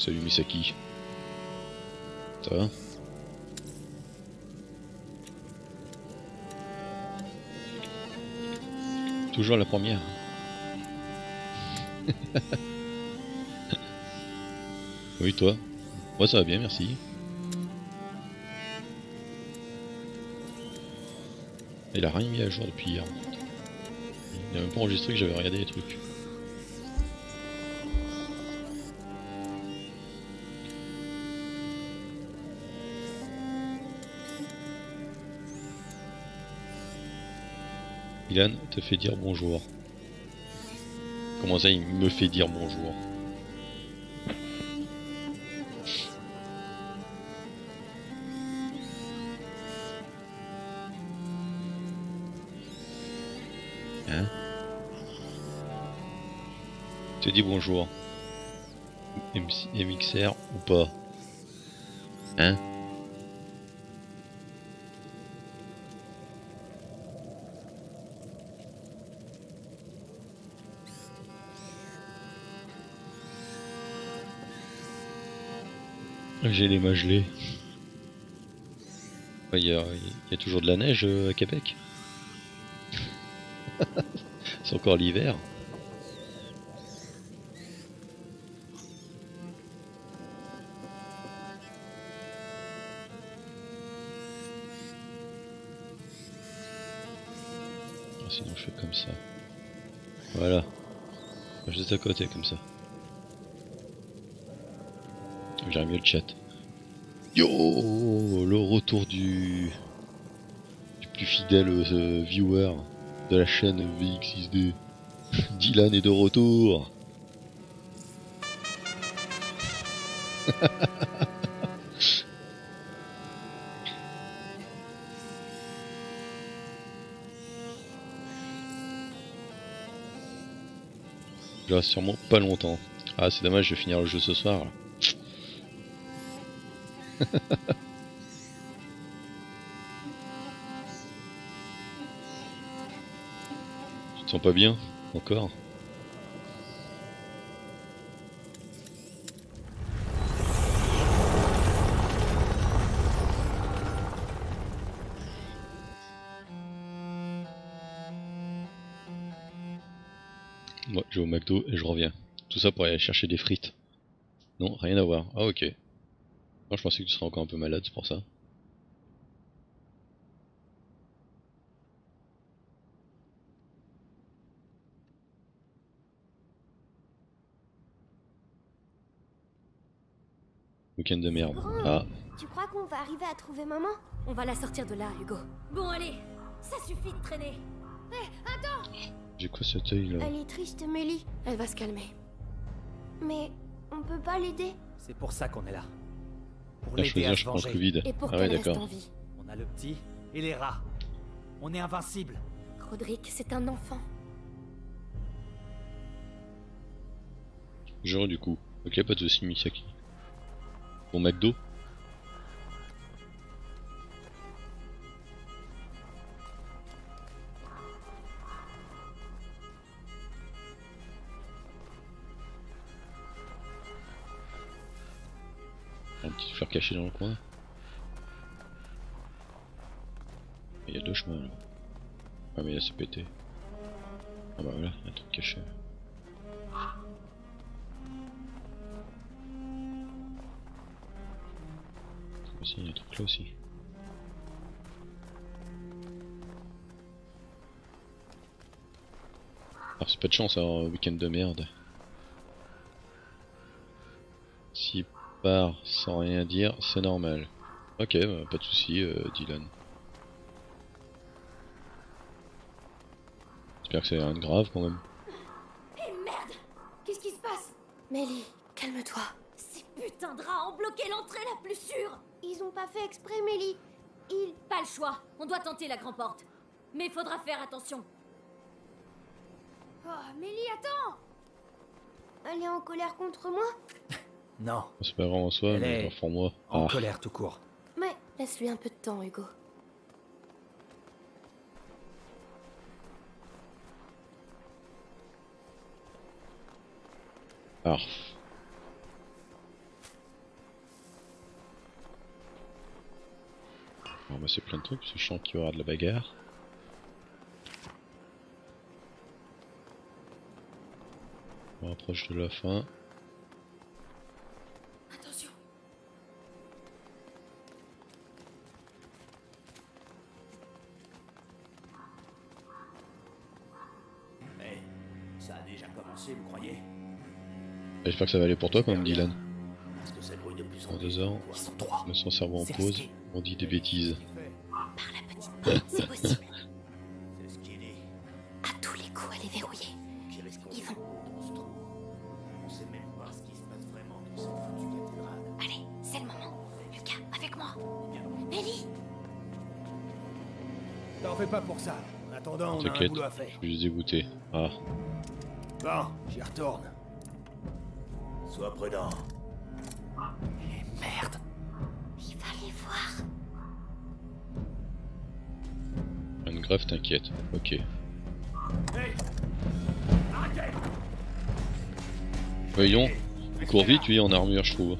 Salut Misaki. Ça va? Toujours la première. oui, toi? Moi, ça va bien, merci. Il a rien mis à jour depuis hier. Il a même pas enregistré que j'avais regardé les trucs. Ilan te fait dire bonjour. Comment ça, il me fait dire bonjour? Hein? Te dis bonjour. MXR ou pas? Hein? J'ai les mains. Il y, a, toujours de la neige euh, à Québec. C'est encore l'hiver. Ah, Sinon je fais comme ça. Voilà. Juste à côté comme ça. J'aime mieux le chat. Yo Le retour du, du plus fidèle euh, viewer de la chaîne VX6D. Dylan est de retour. Reste sûrement pas longtemps. Ah c'est dommage, je vais finir le jeu ce soir. Là. Tu te sens pas bien Encore Moi, je vais au McDo et je reviens. Tout ça pour aller chercher des frites. Non, rien à voir. Ah ok. Moi je pensais que tu serais encore un peu malade, c'est pour ça. Week-end de merde. Ah, Tu crois qu'on va arriver à trouver maman? On va la sortir de là, Hugo. Bon, allez, ça suffit de traîner. j'ai quoi cet œil là? Elle est triste, Mélie. Elle va se calmer. Mais on peut pas l'aider? C'est pour ça qu'on est là. Pour l'aider à se je pense venger. le vide. Et pour Ah ouais qu'elle reste en d'accord. vie. On a le petit et les rats. On est invincible. Roderick, c'est un enfant. Genre du coup. Ok, pas de soucis Misaki. Bon McDo caché dans le coin. Il y a deux chemins là. Ah mais là c'est pété. Ah bah voilà, un truc caché. Aussi, il y a un truc là aussi. Alors c'est pas de chance avoir un week-end de merde. Part sans rien dire, c'est normal. Ok, bah, pas de soucis, euh, Dylan. J'espère que c'est rien de grave quand même. Qu'est-ce qui se passe? Mélie, calme-toi. Ces putains de rats ont bloqué l'entrée la plus sûre Ils ont pas fait exprès, Mélie. Ils... Pas le choix, on doit tenter la grande porte. Mais faudra faire attention. Oh, Mélie, attends Elle est en colère contre moi? Non. C'est pas vraiment soi, Elle mais est... moi. En ah. colère tout court. Mais laisse-lui un peu de temps, Hugo. Alors. On va bah, ramasser plein de trucs, parce que je sens qu'il y aura de la bagarre. On approche de la fin. J'espère que ça va aller pour toi quand même, Dylan. En deux trois. on son cerveau en pause, on dit des bêtises. Par la petite porte, c'est possible. C'est ce qu'il dit. À tous les coups, elle est verrouillée. Ils vont. dans ce trou. On sait même pas ce qui se passe vraiment dans cette foutue cathédrale. Allez, c'est le moment. Lucas, avec moi. Mélie T'en fais pas pour ça. En attendant, on a un boulot à faire. je suis dégoûté. Ah, Bon, j'y retourne. Sois prudent. Merde. Il va les voir. une grève t'inquiète. Ok. Hey Voyons, il court vite lui en armure je trouve.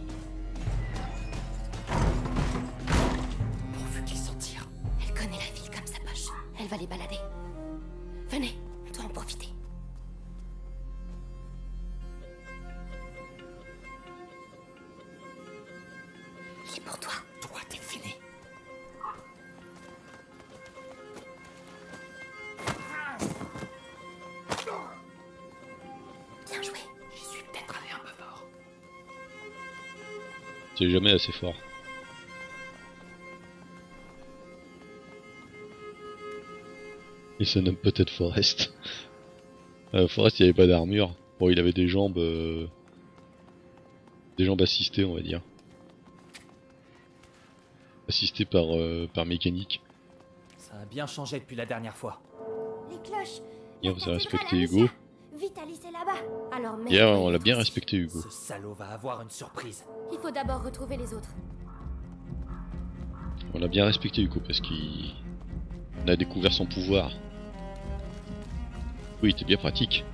Assez fort. Il se nomme peut-être Forrest. Euh, Forrest il avait pas d'armure. Bon il avait des jambes... euh, Des jambes assistées on va dire. Assistées par, euh, par mécanique. Ça a bien changé depuis la dernière fois. Les cloches. Hier vous avez respecté Hugo. Vite, Alice est là-bas. Alors, merde. Hier on l'a bien respecté Hugo. Ce salaud va avoir une surprise. Il faut d'abord retrouver les autres. On l'a bien respecté Hugo parce qu'il... On a découvert son pouvoir. Oui, il était bien pratique.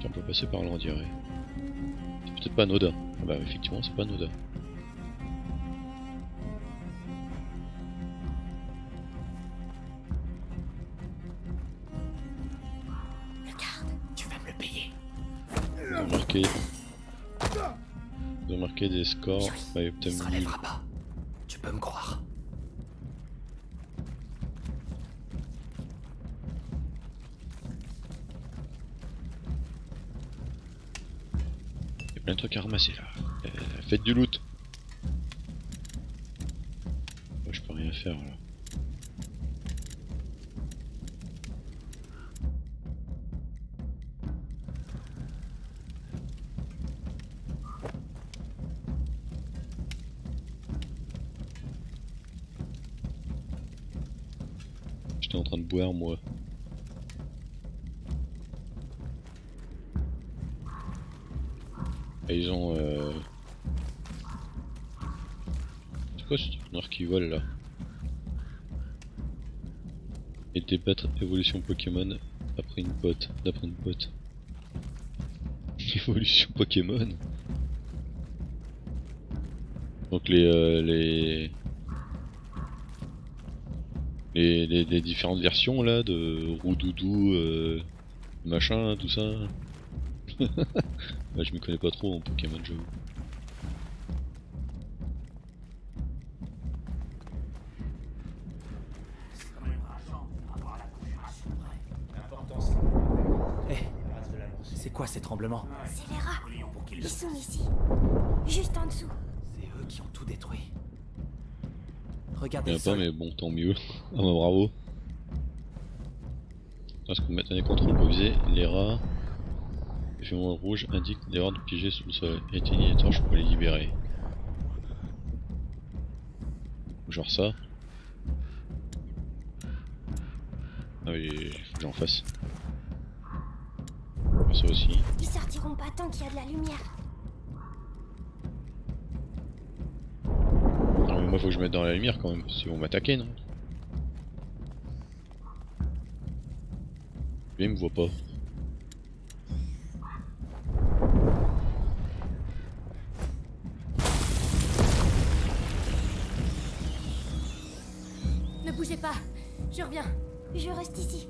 Tiens, On peut passer par là on dirait. C'est peut-être pas anodin. Ah bah effectivement c'est pas anodin. Des scores Il se relèvera pas. Tu peux me croire. Il y a plein de trucs à ramasser là. Euh, faites du loot. Moi je peux rien faire là. Et ils ont euh... C'est quoi ce truc qui vole là Et débattre évolution Pokémon après une pote, d'après une pote. Évolution Pokémon Donc les euh, les... les les les différentes versions là de Roudoudou, euh, machin, tout ça. Bah, je m'y connais pas trop en Pokémon, j'avoue. Eh, c'est quoi ces tremblements? C'est les rats. Ils sont ici. Juste en dessous. C'est eux qui ont tout détruit. Il Regardez y en le a pas, mais bon, tant mieux. ah bah bravo. Est-ce qu'on met un des contrôles pour viser les rats Le fumant rouge indique des rats piégés sous le sol. Éteignez les torches pour les libérer. Genre ça. Ah oui, faut que j'en fasse. Ça aussi. Ils sortiront pas tant qu'il y a de la lumière. Moi faut que je mette dans la lumière quand même, qu'ils vont m'attaquer non? Lui il me voit pas. Ne bougez pas. Je reviens. Je reste ici.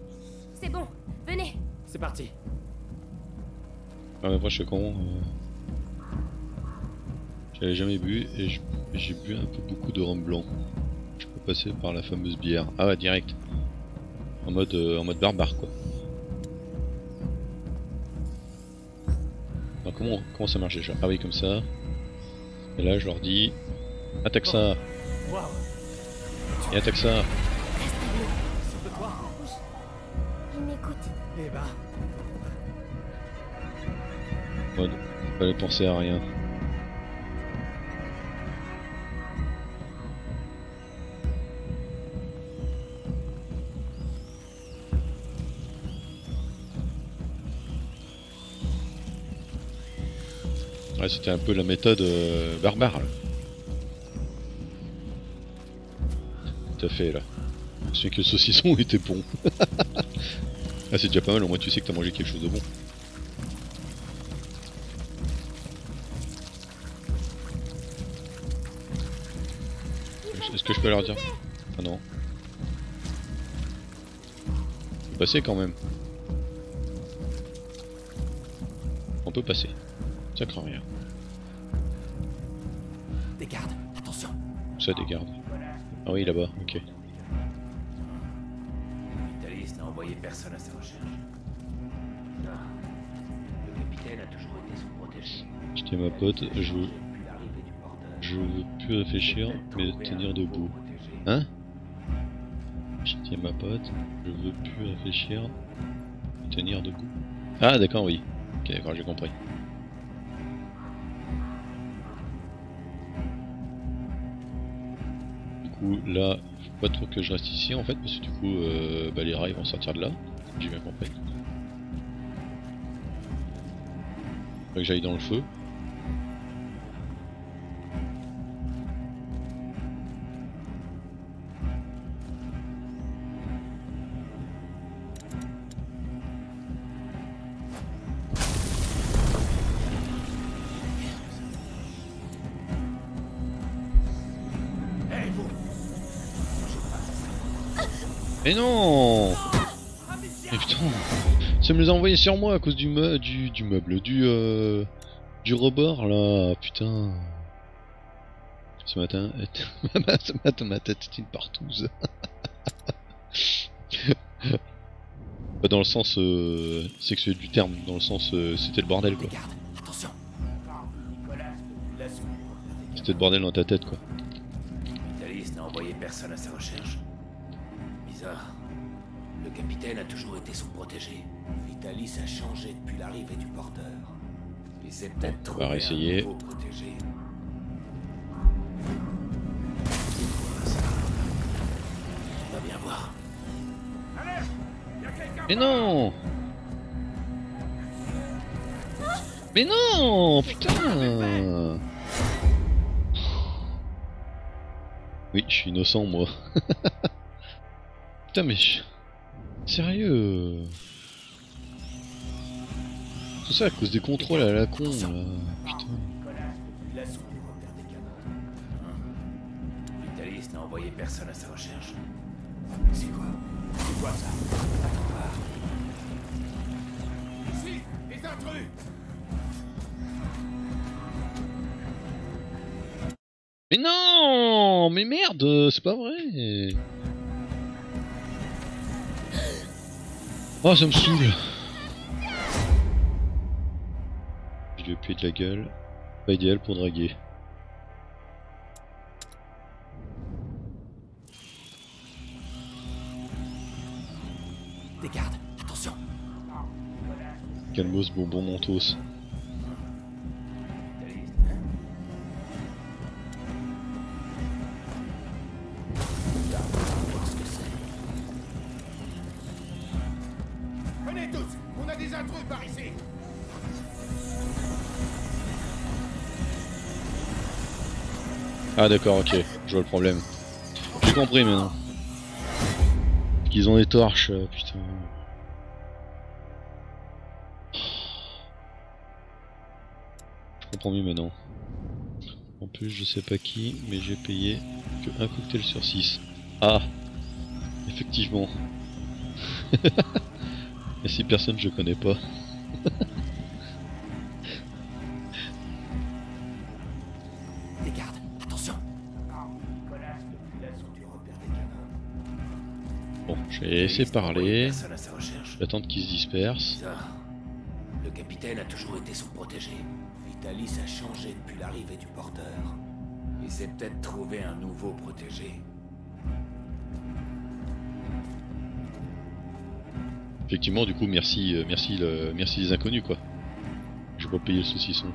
C'est bon. Venez. C'est parti. Ah mais après je suis con. euh, J'avais jamais bu et j'ai bu un peu beaucoup de rhum blanc. Je peux passer par la fameuse bière. Ah ouais direct. En mode euh, en mode barbare quoi. Alors, comment, comment ça marche déjà Ah oui comme ça. Et là je leur dis attaque ça et attaque ça. Mode fallait penser à rien. Ouais, c'était un peu la méthode euh, barbare. Là. Tout à fait là. Je sais que le saucisson était bon. ah, c'est déjà pas mal, au moins tu sais que t'as mangé quelque chose de bon. Est-ce que je peux leur dire? Ah non. On peut passer quand même. On peut passer. Ça craint rien. des gardes. Attention. Ça des gardes. Ah oui là-bas, ok. Vitalis n'a envoyé personne à sa recherche. Non. Le capitaine a toujours été son protégé. J'étais ma pote, je veux, je veux plus réfléchir, mais tenir debout. Hein? J'étais ma pote, je veux plus réfléchir, mais tenir debout. Ah d'accord, oui. Ok, d'accord, j'ai compris. Coup, là, faut pas trop que je reste ici en fait, parce que du coup, euh, bah, les rails vont sortir de là. J'ai bien compris. Faut que j'aille dans le feu. Mais non Mais putain Ça me les a envoyés sur moi à cause du, meu- du, du meuble, du, euh, du rebord là, putain. Ce matin, ce matin ma tête est une partouze. Dans le sens euh, sexuel du terme, dans le sens euh, c'était le bordel quoi. C'était le bordel dans ta tête quoi. N'a envoyé personne à sa recherche. Bizarre. Le capitaine a toujours été son protégé. Vitalis a changé depuis l'arrivée du porteur. Il s'est peut-être va trouvé un protégé. On va bien voir. Mais non Mais non Putain Oui, je suis innocent moi. Putain mais... Sérieux Tout ça à cause des contrôles à la con là. Putain. Vitalis n'a envoyé personne à sa recherche. C'est quoi? C'est quoi ça? Ici, les intrus Mais non Mais merde C'est pas vrai Oh ça me saoule Je lui ai appuyé de la gueule. Pas idéal pour draguer. Des gardes. Attention. Calmos, bonbon, mentos. Ah d'accord, ok, je vois le problème. J'ai compris maintenant. Qu'ils ont des torches, euh, putain. Je comprends mieux maintenant. En plus, je sais pas qui, mais j'ai payé que un cocktail sur 6. Ah Effectivement. Et si personne je connais pas. je vais laisser parler. J'attends qu'ils se dispersent. Le capitaine a toujours été son protégé. Vitalis a changé depuis l'arrivée du porteur. Il s'est peut-être trouvé un nouveau protégé. Effectivement, du coup, merci, euh, merci, le, merci les inconnus, quoi. Je vais pas payer le saucisson.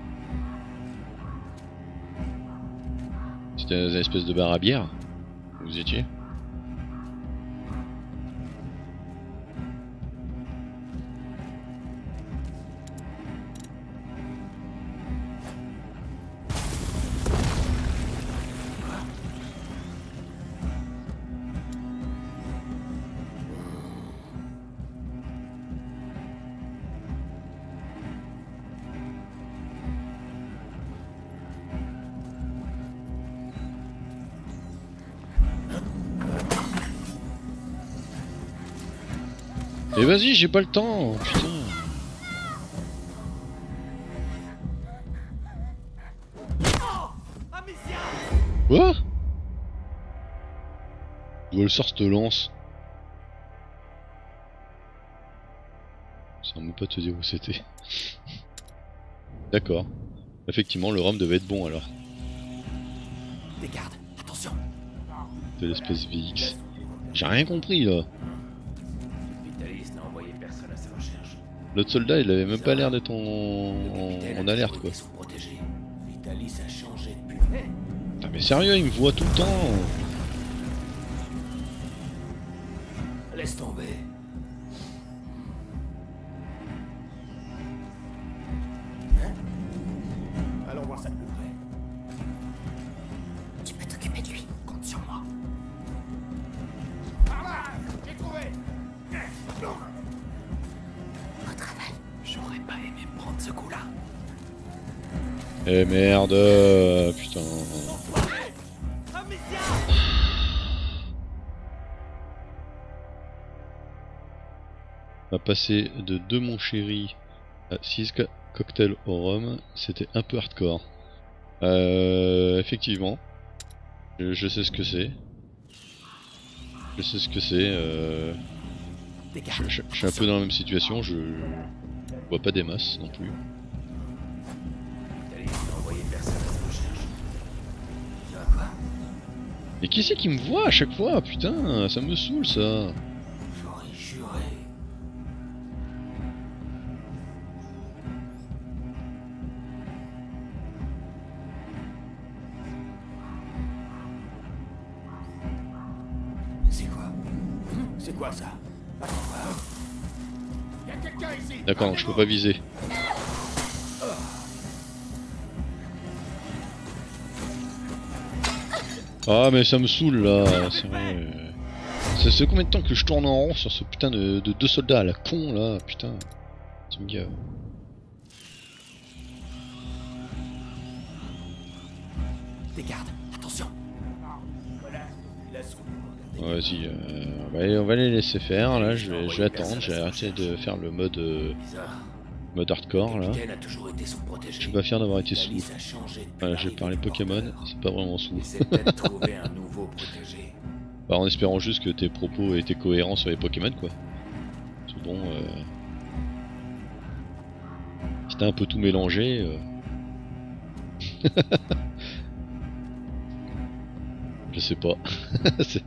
C'était une espèce de bar à bière où Vous étiez? Vas-y, j'ai pas le temps, putain. Quoi? Où le sort te lance Ça me pas te dire où c'était. D'accord. Effectivement, le rhum devait être bon alors. Des gardes, attention De l'espèce VX. J'ai rien compris là. L'autre soldat, il avait même pas l'air d'être en, alerte quoi. Putain, mais sérieux, il me voit tout le temps. Eh merde, putain. On va passer de 2 mon chéri à 6 cocktails au rhum, c'était un peu hardcore. Euh, effectivement, je, sais ce que c'est. Je sais ce que c'est. Euh, je suis un peu dans la même situation, je vois pas des masses non plus. Mais qui c'est qui me voit à chaque fois? Putain, ça me saoule ça. J'aurais juré. C'est quoi? C'est quoi ça? D'accord, je peux pas viser. Ah mais ça me saoule là. Ça fait combien de temps que je tourne en rond sur ce putain de, de deux soldats à la con là, putain. Ça me gave. Des gardes, attention Vas-y, euh, on, va les, on va les laisser faire là, je vais, je vais attendre, j'ai arrêté de faire le mode, euh. Mode hardcore là. Je suis pas fier d'avoir été sous. Voilà, j'ai parlé Pokémon, c'est pas vraiment sous. Bah, en espérant juste que tes propos étaient cohérents sur les Pokémon quoi. C'est bon. Euh... Si t'as un peu tout mélangé. euh, Je sais pas. Ça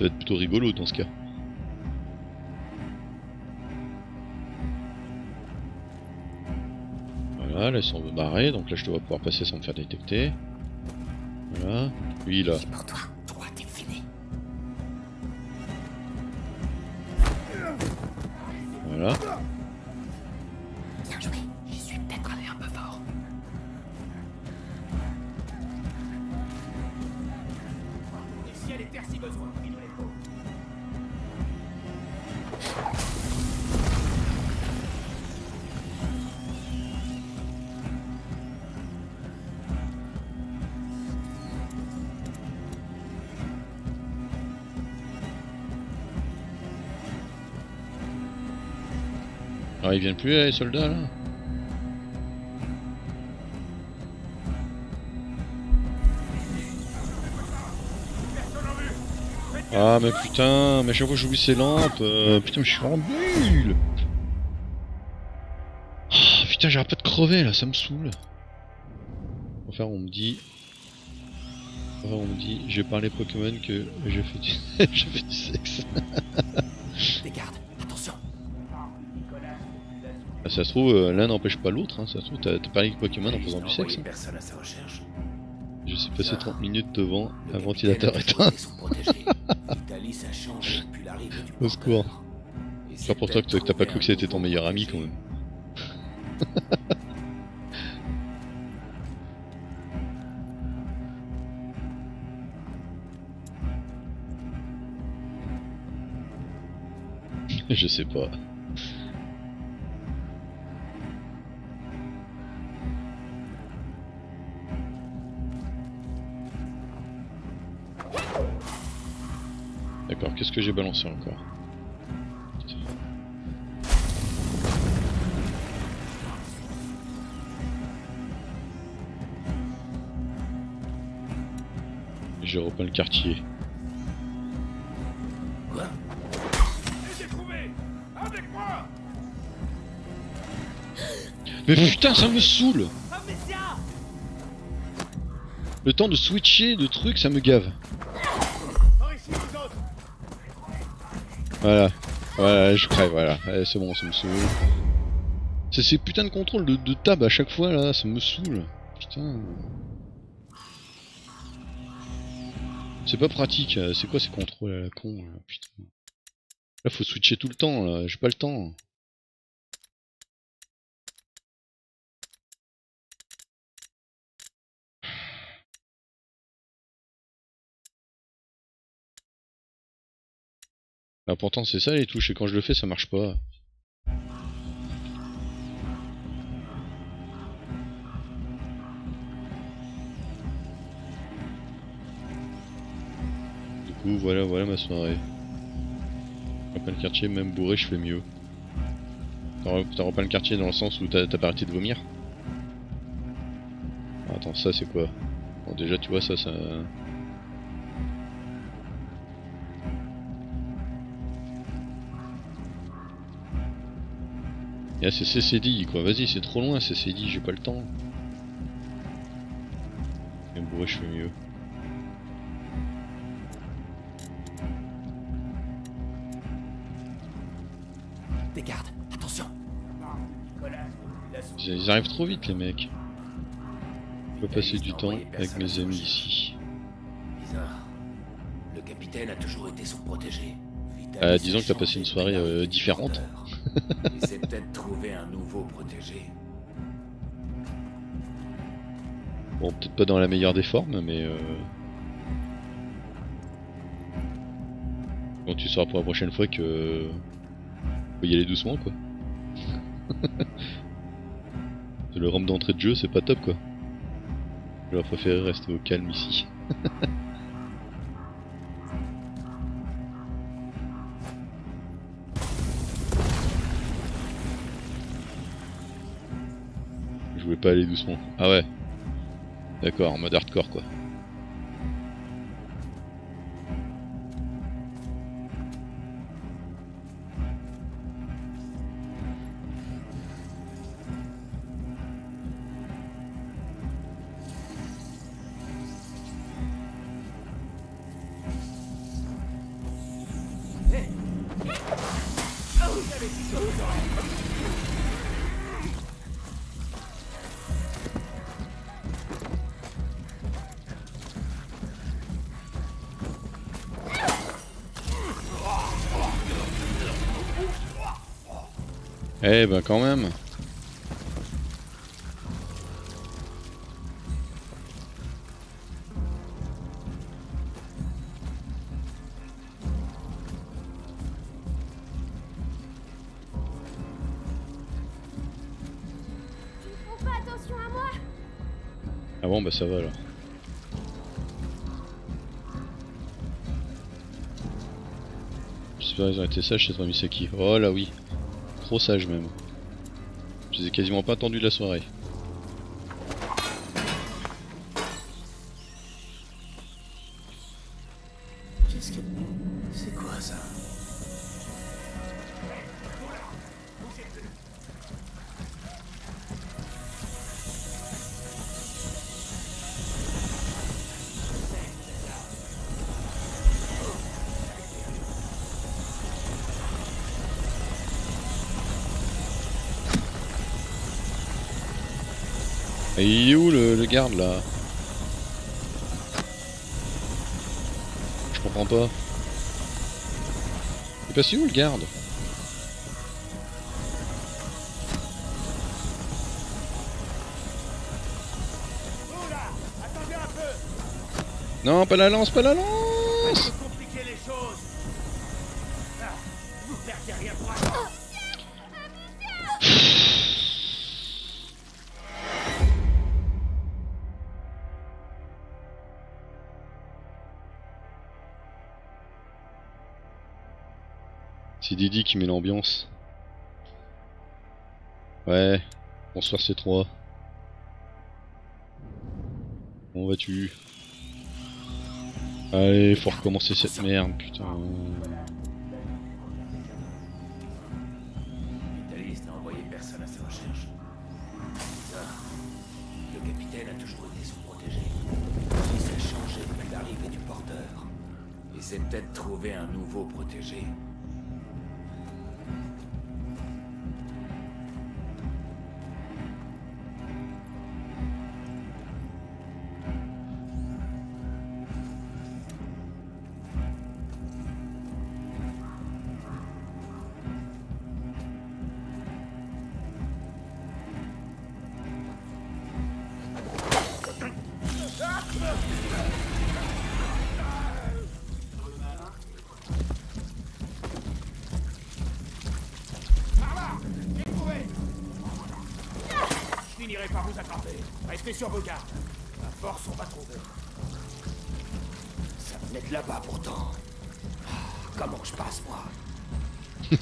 va être plutôt rigolo dans ce cas. Voilà, là ils sont barrés, donc là je dois pouvoir passer sans me faire détecter. Voilà. Lui là. C'est pour toi. Toi, t'es fini. Voilà. Ah, ils viennent plus là, les soldats là Ah mais putain, mais chaque fois j'oublie ces lampes, euh, putain mais je suis en bulle Ah, Putain j'arrête pas de crever là, ça me saoule. Enfin on me dit... On me dit, j'ai parlé Pokémon que je fais du, je fais du sexe. Ah, ça se trouve, euh, l'un n'empêche pas l'autre, hein. ça se trouve, t'as parlé avec Pokémon en faisant du sexe. hein. personne à sa recherche. Je suis passé 30 minutes devant un ventilateur éteint. Au secours. pas pour toi que t'as pas cru que c'était ton meilleur ami quand même. Je sais pas. D'accord, qu'est-ce que j'ai balancé encore J'ai repeint le quartier. Quoi J'ai trouvé Avec moi Mais putain, ça me saoule Amnésia Le temps de switcher de trucs, ça me gave. Voilà. Voilà, je crève, voilà. Ouais, c'est bon, ça me saoule. C'est ces putains de contrôles de, de tab à chaque fois, là, ça me saoule. Putain. C'est pas pratique, euh, c'est quoi ces contrôles à la con, là, putain. Là, faut switcher tout le temps, là, j'ai pas le temps. L'important c'est ça les touches, et quand je le fais, ça marche pas. Du coup, voilà, voilà ma soirée. Repeint le quartier, même bourré, je fais mieux. T'as repeint le quartier dans le sens où t'as pas arrêté de vomir? Attends, ça c'est quoi? Bon, déjà, tu vois, ça, ça... Et là, c'est CCD, quoi. Vas-y, c'est trop loin, CCD, j'ai pas le temps. Même bourré, je fais mieux. Des gardes, attention Ils arrivent trop vite, les mecs. Je peux passer du temps avec mes amis ici. Bizarre. Le capitaine a toujours été son protégé. Euh, a disons que t'as passé une soirée, euh, différente. Il s'est peut-être trouvé un nouveau protégé. Bon, peut-être pas dans la meilleure des formes, mais... Euh... Bon, tu sauras pour la prochaine fois que... Faut y aller doucement, quoi. Le rampe d'entrée de jeu, c'est pas top, quoi. J'aurais préféré rester au calme ici. Je voulais pas aller doucement. Ah ouais. D'accord, en mode hardcore quoi. Eh ben quand même. Ils font pas attention à moi Ah bon bah ça va alors. J'espère qu'ils ont été sages cette Misaki. Oh là oui sage même. Je les ai quasiment pas attendus de la soirée. Là. Je comprends pas. Il est passé où le garde. Non, pas la lance, pas la lance qui met l'ambiance. Ouais, bonsoir C3. Comment vas-tu? Allez, faut recommencer cette merde, putain. Vitalis n'a envoyé personne à sa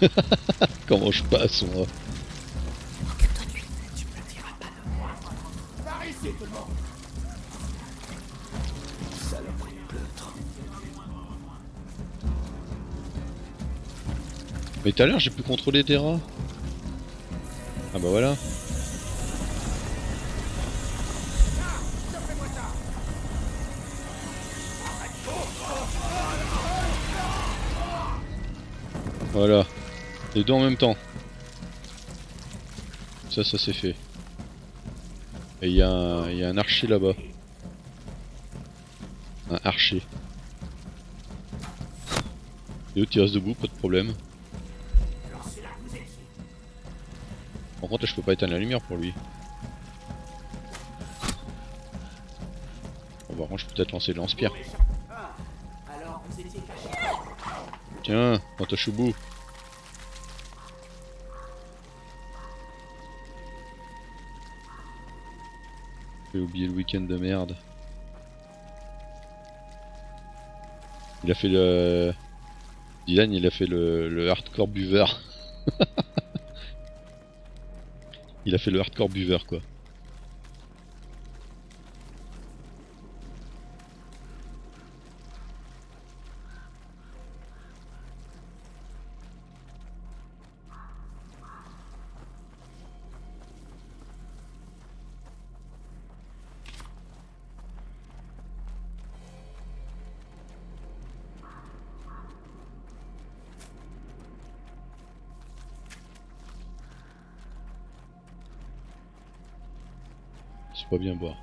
Comment je passe, moi. Mais tout à l'heure, j'ai pu contrôler des rats. Ah bah voilà. Voilà. Les deux en même temps. Ça, ça c'est fait. Et il y, a un- il y a un archer là-bas. Un archer. Et l'autre il reste debout, pas de problème. Par contre je peux pas éteindre la lumière pour lui. Bon par contre je peux peut-être lancer le lance-pierre. Ah, alors vous étiez caché. J'ai oublié le week-end de merde. Il a fait le... Dylan, il a fait le, le hardcore buveur. il a fait le hardcore buveur, quoi. Bien boire.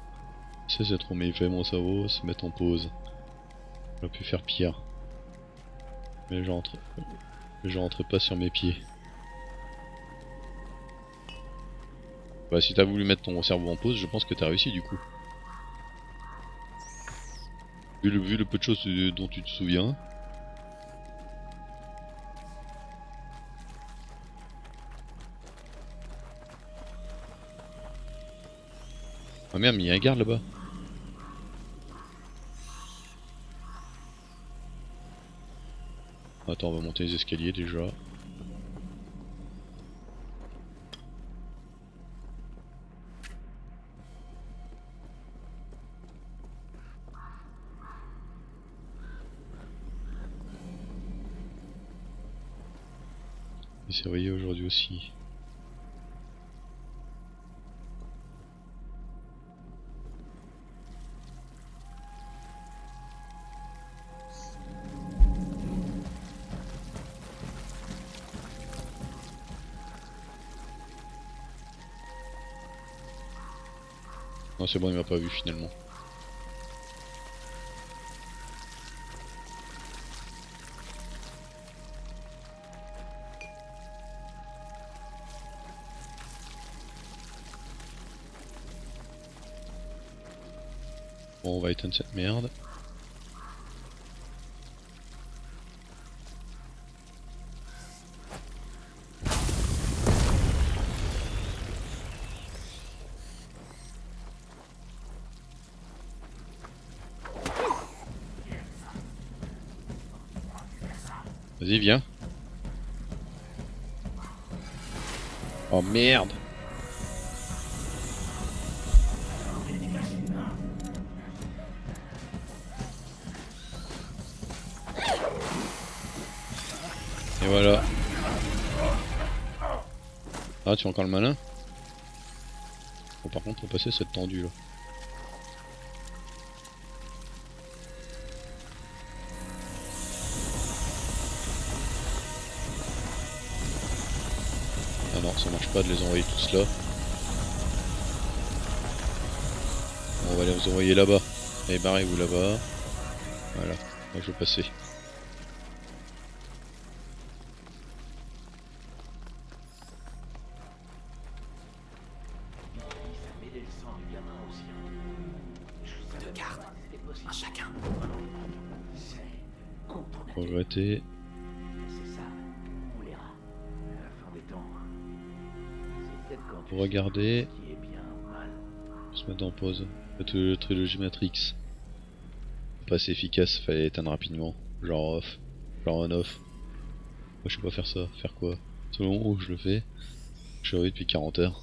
Ça c'est trop mais il mon cerveau se mettre en pause. J'aurais pu faire pire. Mais je rentre. Je rentre pas sur mes pieds. Bah si t'as voulu mettre ton cerveau en pause, je pense que t'as réussi du coup. Vu le, peu de choses dont tu te souviens. Oh merde, mais il y a un garde là-bas. Attends, on va monter les escaliers déjà. Et c'est aujourd'hui aussi. C'est bon il m'a pas vu finalement. Bon, on va éteindre cette merde. Oh merde Et voilà. Ah, tu es encore le malin? Bon, par contre, faut passer cette tendue là. Pas de les envoyer tous là. On va les envoyer là-bas. Allez, barrez-vous là-bas. Voilà, moi je vais passer. Ça Pour regarder. On se mettre en pause. La tri- trilogie Matrix. Pas assez efficace, fallait éteindre rapidement. Genre off. Genre on off. Moi je sais pas faire ça. Faire quoi? Selon où je le fais. Je suis depuis 40 heures.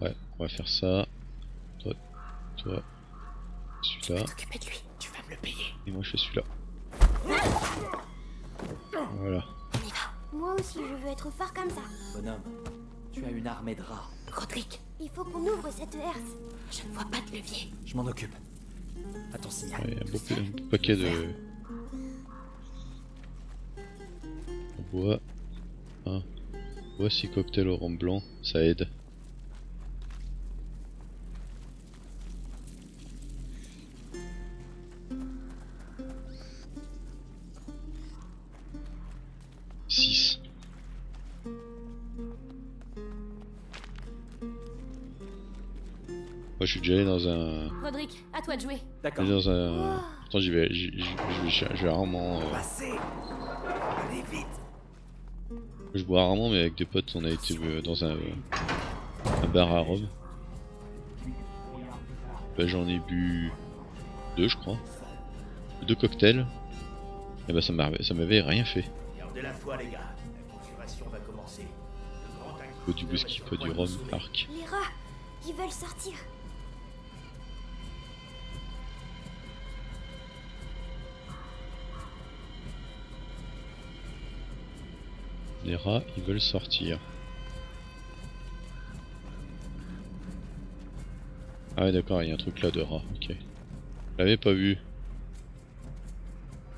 Ouais, on va faire ça. Toi, toi, celui-là. T'occuper de lui, tu vas me le payer. Et moi je fais celui-là. Voilà. On y va. Moi aussi, je veux être phare comme ça. Bonhomme, tu as une armée de rats. Rodrigue, Il faut qu'on ouvre cette herse. je ne vois pas de levier. Je m'en occupe. À ton signal. Ouais, un paquet de en bois. Ah. Voici cocktail au rhum blanc, ça aide. Je suis déjà allé dans un Rodrigue, à toi de jouer. D'accord. Dans un. Pourtant j'y vais, j'y- je vais, je vais rarement. euh, Allez vite je bois rarement, mais avec des potes, on a été euh, dans un, un bar à Rome. Bah, j'en ai bu deux, je crois. Deux cocktails. Et bah ça m'avait, ça m'avait rien fait. Gardez la foi, les gars. La configuration va commencer. Le grand acte Pas du whisky, pas du rhum, arc. Les rats, ils veulent sortir. Les rats, ils veulent sortir. Ah d'accord, il y a un truc là de rats, ok. Je l'avais pas vu.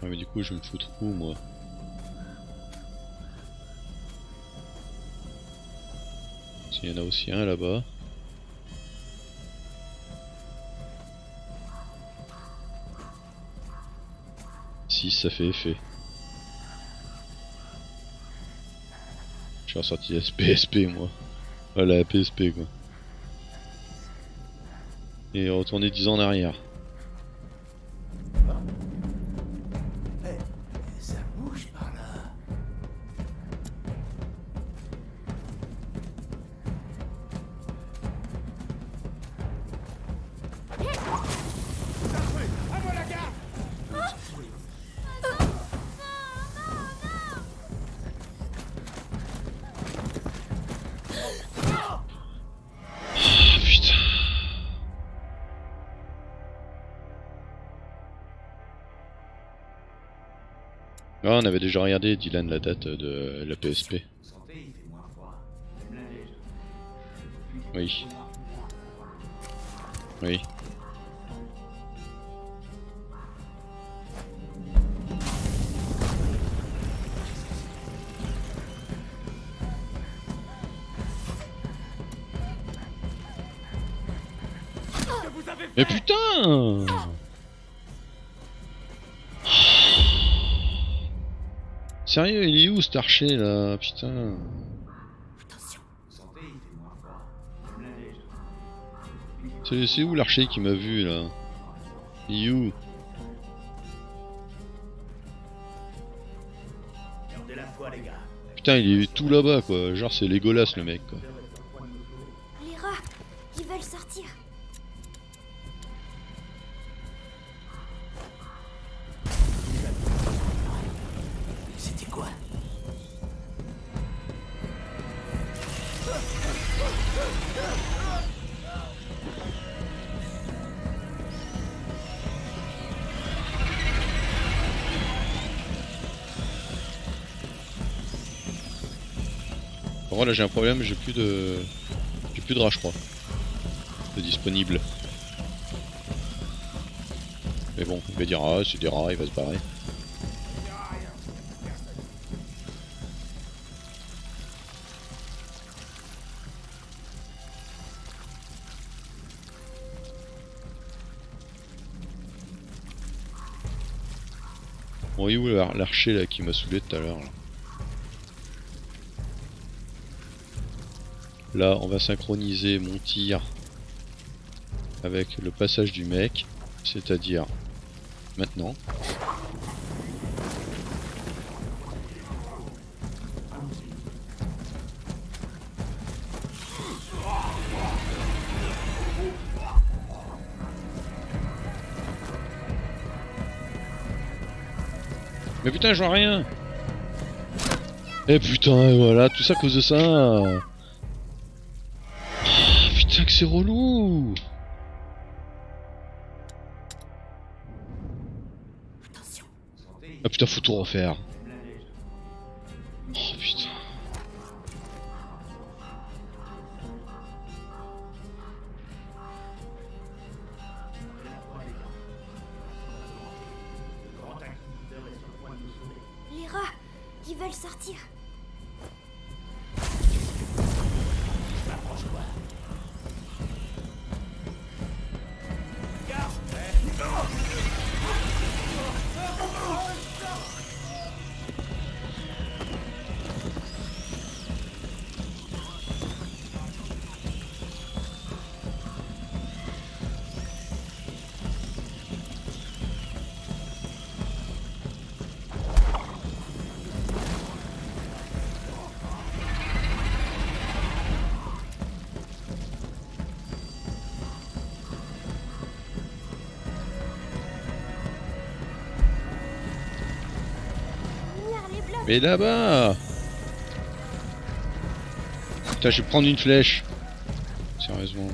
Ah mais du coup je me fous trop moi. S'il y en a aussi un là-bas. Si ça fait effet. Je suis ressorti SPSP moi. Voilà la PSP quoi. Et retourner 10 ans en arrière. Avait déjà regardé, Dylan, la date de la PSP. Oui. Oui. Mais putain Sérieux, il est où cet archer là Putain. C'est où l'archer qui m'a vu là Il est où. Putain, il est tout là-bas quoi. Genre, c'est Legolas le mec quoi. Par contre, là j'ai un problème, j'ai plus de. J'ai plus de rats, je crois. De disponible. Mais bon, il va dire ah, c'est des rats, il va se barrer. Bon, il est où l'ar- l'archer là qui m'a saoulé tout à l'heure là on va synchroniser mon tir avec le passage du mec, c'est-à-dire maintenant. Mais putain, je vois rien Eh putain, voilà, tout ça à cause de ça c'est relou Attention. Ah putain, faut tout refaire. Là-bas Putain, je vais prendre une flèche. Sérieusement.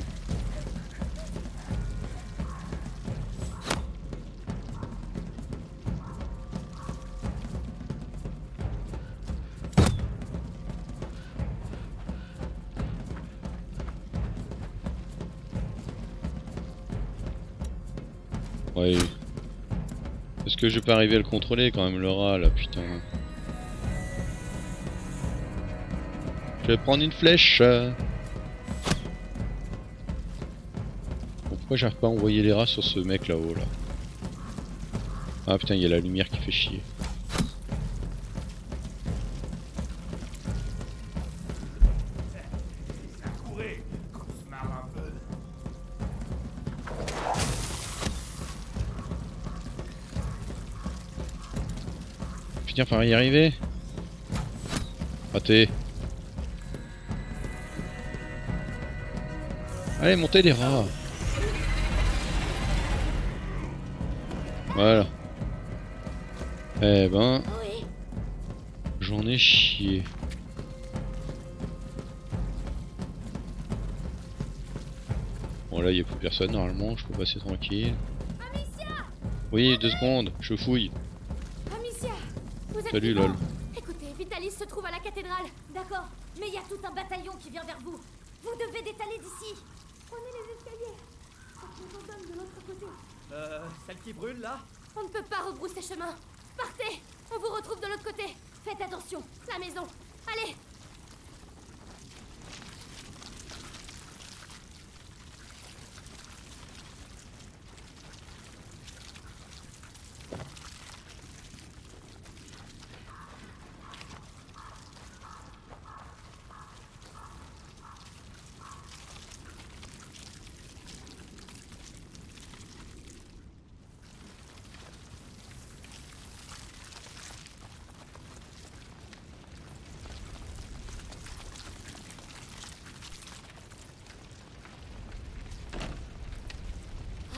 Ouais. Est-ce que je peux arriver à le contrôler quand même le rat là, putain Je vais prendre une flèche. Pourquoi j'arrive pas à envoyer les rats sur ce mec là-haut là Ah putain, il y a la lumière qui fait chier. Putain, faut y arriver. Raté. Allez, montez les rats. Voilà. Eh ben, j'en ai chié. Bon là, il a plus personne normalement, je peux passer tranquille. Oui, deux secondes, je fouille. Salut, lol. Écoutez, Vitalis se trouve à la cathédrale. D'accord, mais il y a tout un bataillon qui vient vers vous. Vous devez détaler d'ici. Prenez les escaliers. Ça nous donne de l'autre côté. Euh, celle qui brûle là On ne peut pas rebrousser chemin. Partez On vous retrouve de l'autre côté. Faites attention, la maison. Allez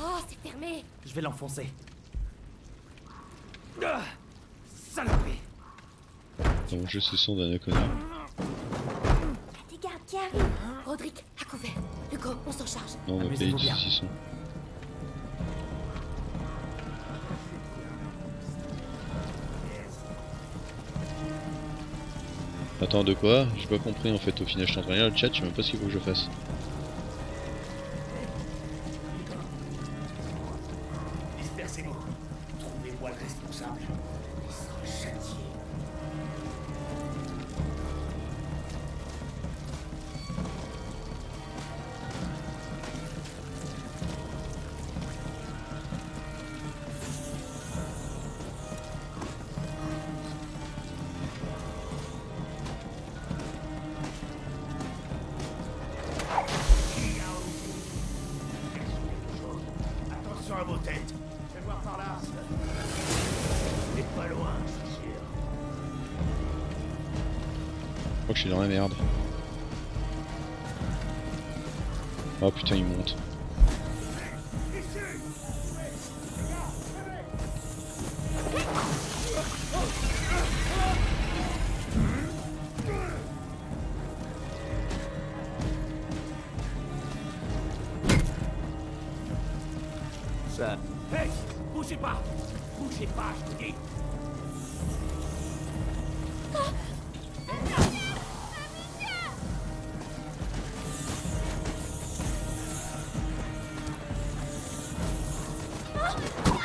Oh, c'est fermé Je vais l'enfoncer. Ah Saloperie Attends, je ce son d'un connard. Des gardes qui arrivent. Roderick, à couvert. Hugo, on s'en charge. Non, on a bien. s'ils sont. Attends, de quoi? J'ai pas compris en fait. Au final, je suis en train de lire le chat, je sais même pas ce qu'il faut que je fasse.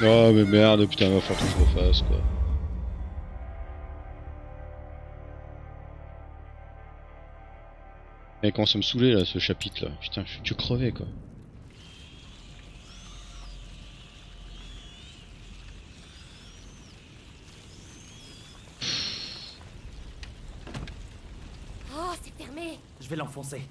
Oh mais merde, putain, va falloir que je refasse quoi. Et quand ça me saouler là, ce chapitre là. Putain, je suis que crevé quoi. Oh, c'est fermé Je vais l'enfoncer.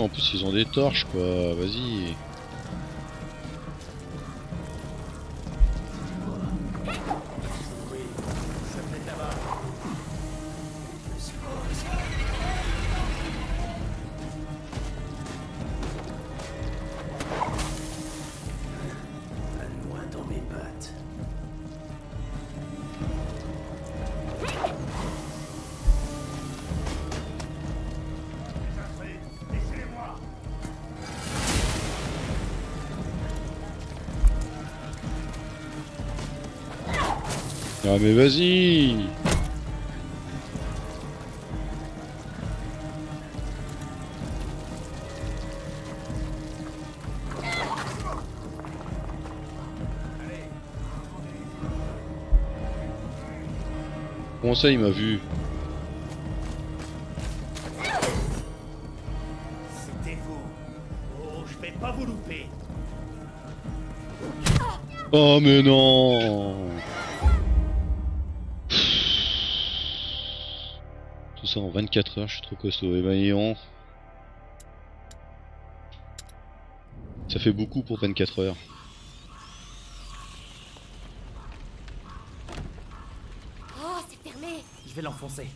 En plus ils ont des torches quoi. Vas-y. Ah mais vas-y Comment ça il m'a vu? C'était vous. Oh, je vais pas vous louper. Oh mais non 24 heures, je suis trop costaud. Et ben, et on- Ça fait beaucoup pour 24 heures. Oh, c'est fermé Je vais l'enfoncer.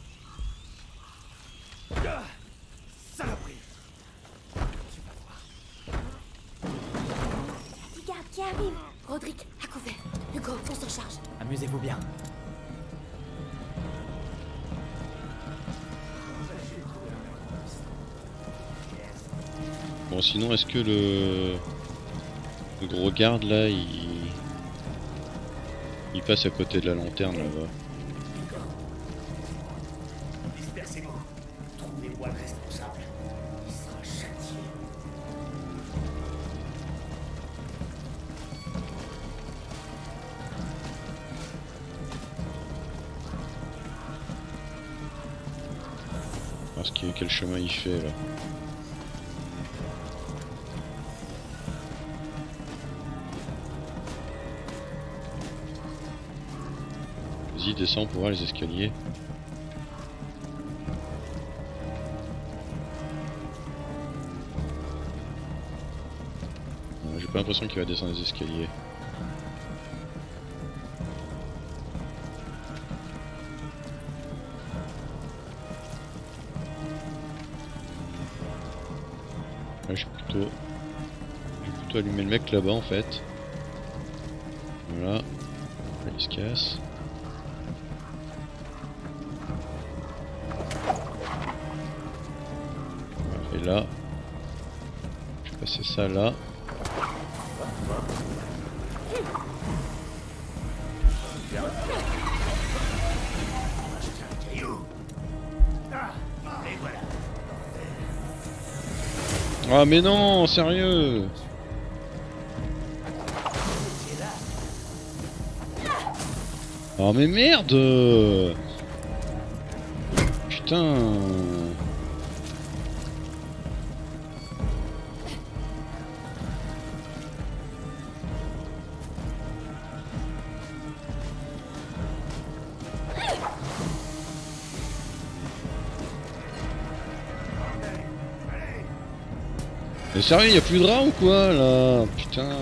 Que le... gros garde là, il. Passe à côté de la lanterne là-bas. Parce que quel chemin il fait là. Pour voir les escaliers. J'ai pas l'impression qu'il va descendre les escaliers. Là, je plutôt... Je vais plutôt allumer le mec là-bas en fait. Voilà. Là, il se casse. Ah. Ah mais non, sérieux. Oh mais merde. Putain sérieux, y a plus de rats ou quoi là Putain.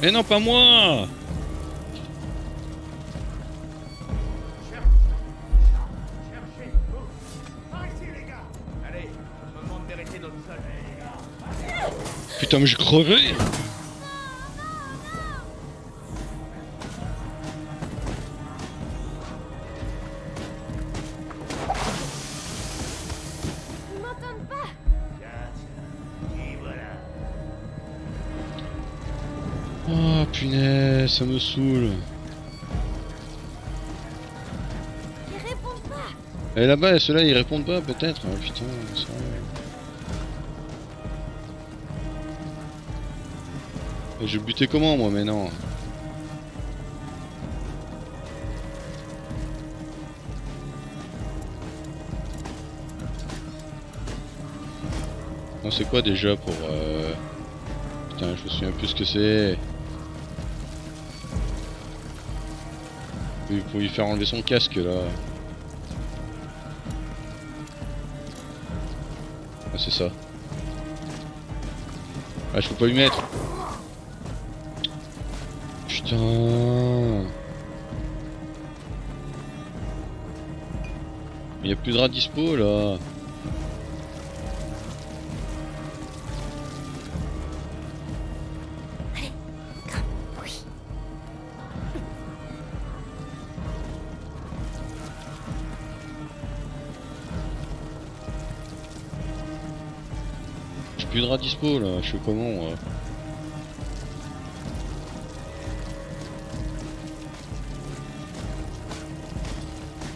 Mais non, pas moi Cherchez vous Par ici, ça me saoule. Et là-bas, ceux-là, ils répondent pas peut-être Ah, Putain. Et Je buter comment moi maintenant Non c'est quoi déjà pour euh... Putain je me souviens plus ce que c'est Il faut lui faire enlever son casque là. Ah c'est ça. Ah je peux pas lui mettre. Putain. Il y a plus de rats dispo là Dispo là, je fais comment moi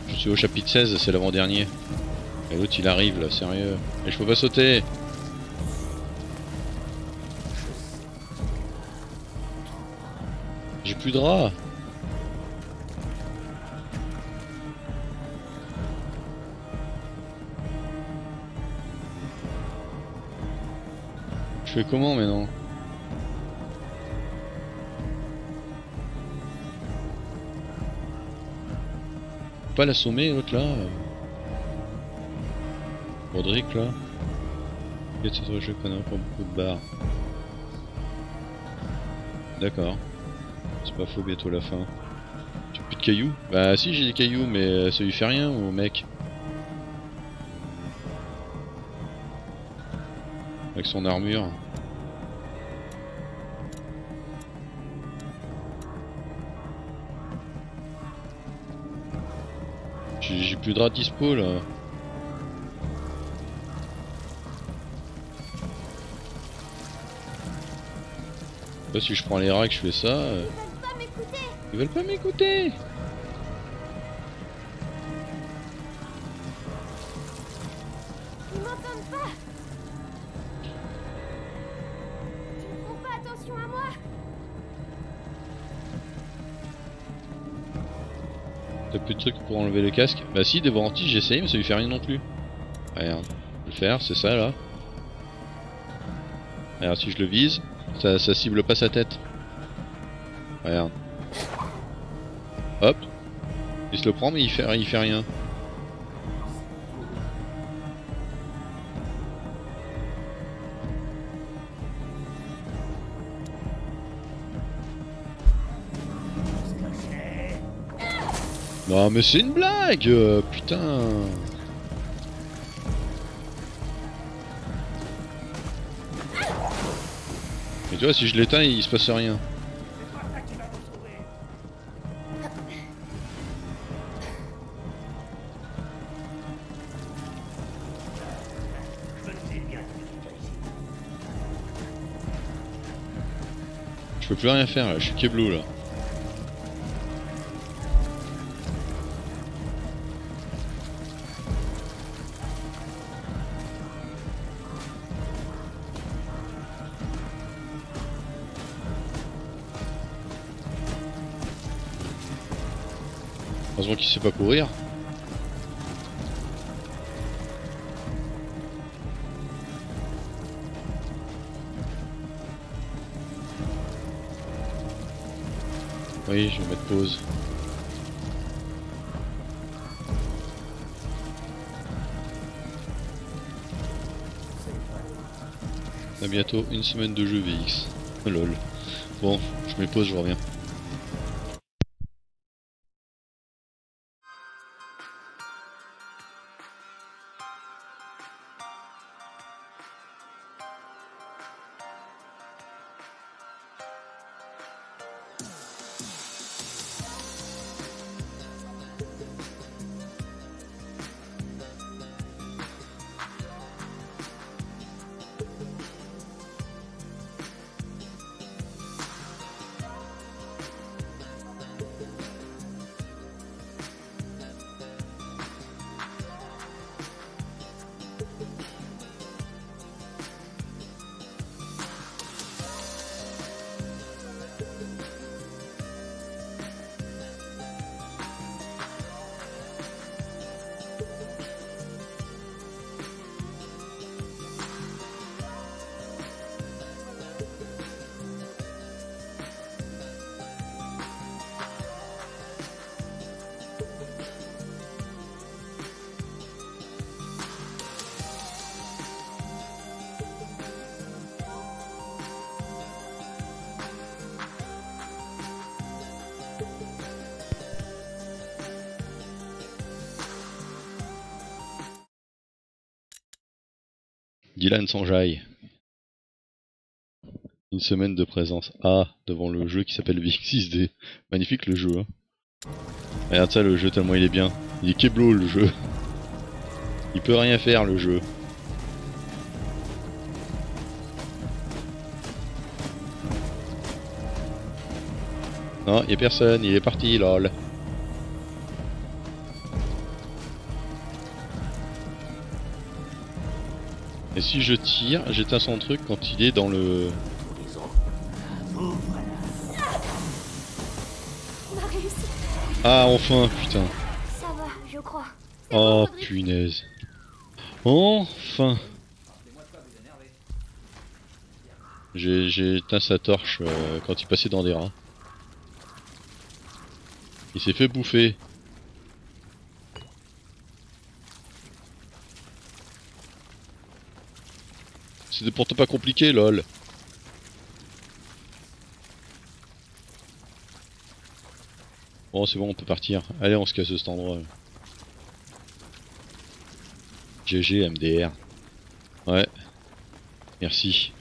Je suis au chapitre 16, c'est l'avant-dernier. Et l'autre il arrive là, sérieux. Et je peux pas sauter J'ai plus de rats fais comment maintenant Pas l'assommer l'autre là euh. Roderick là Et ce jeu connaît encore beaucoup de barres. D'accord. C'est pas faux, bientôt la fin. Tu as plus de cailloux? Bah si j'ai des cailloux mais euh, ça lui fait rien au mec. Avec son armure. Plus de rats dispo là. Là, si je prends les rats et que je fais ça, Ils veulent pas m'écouter Trucs pour enlever le casque Bah si, des volantis, j'essaye, mais ça lui fait rien non plus. Regarde, le faire, c'est ça là. Regarde, si je le vise, ça, ça cible pas sa tête. Regarde. Hop. Il se le prend, mais il fait, il fait rien. Non mais c'est une blague euh, Putain Et tu vois, si je l'éteins, il se passe rien. Je peux plus rien faire là, je suis Keblo là. Sait pas courir. Oui, je vais mettre pause. À bientôt, une semaine de jeu VX. Lol. Bon, je mets pause, je reviens. Dylan Sanjay. Une semaine de présence A devant le jeu qui s'appelle VX6D. Magnifique le jeu. Hein. Regarde ça le jeu tellement il est bien. Il est keblo le jeu. Il peut rien faire le jeu. Non, y a personne, il est parti lol. Et si je tire, j'éteins son truc quand il est dans le... Ah enfin, putain. Ça va, je crois. C'est Oh punaise. Enfin J'ai j'ai éteint sa torche euh, quand il passait dans des rats. Il s'est fait bouffer. C'était pourtant pas compliqué, lol. Bon, c'est bon, on peut partir. Allez, on se casse de cet endroit. GG, MDR. Ouais. Merci.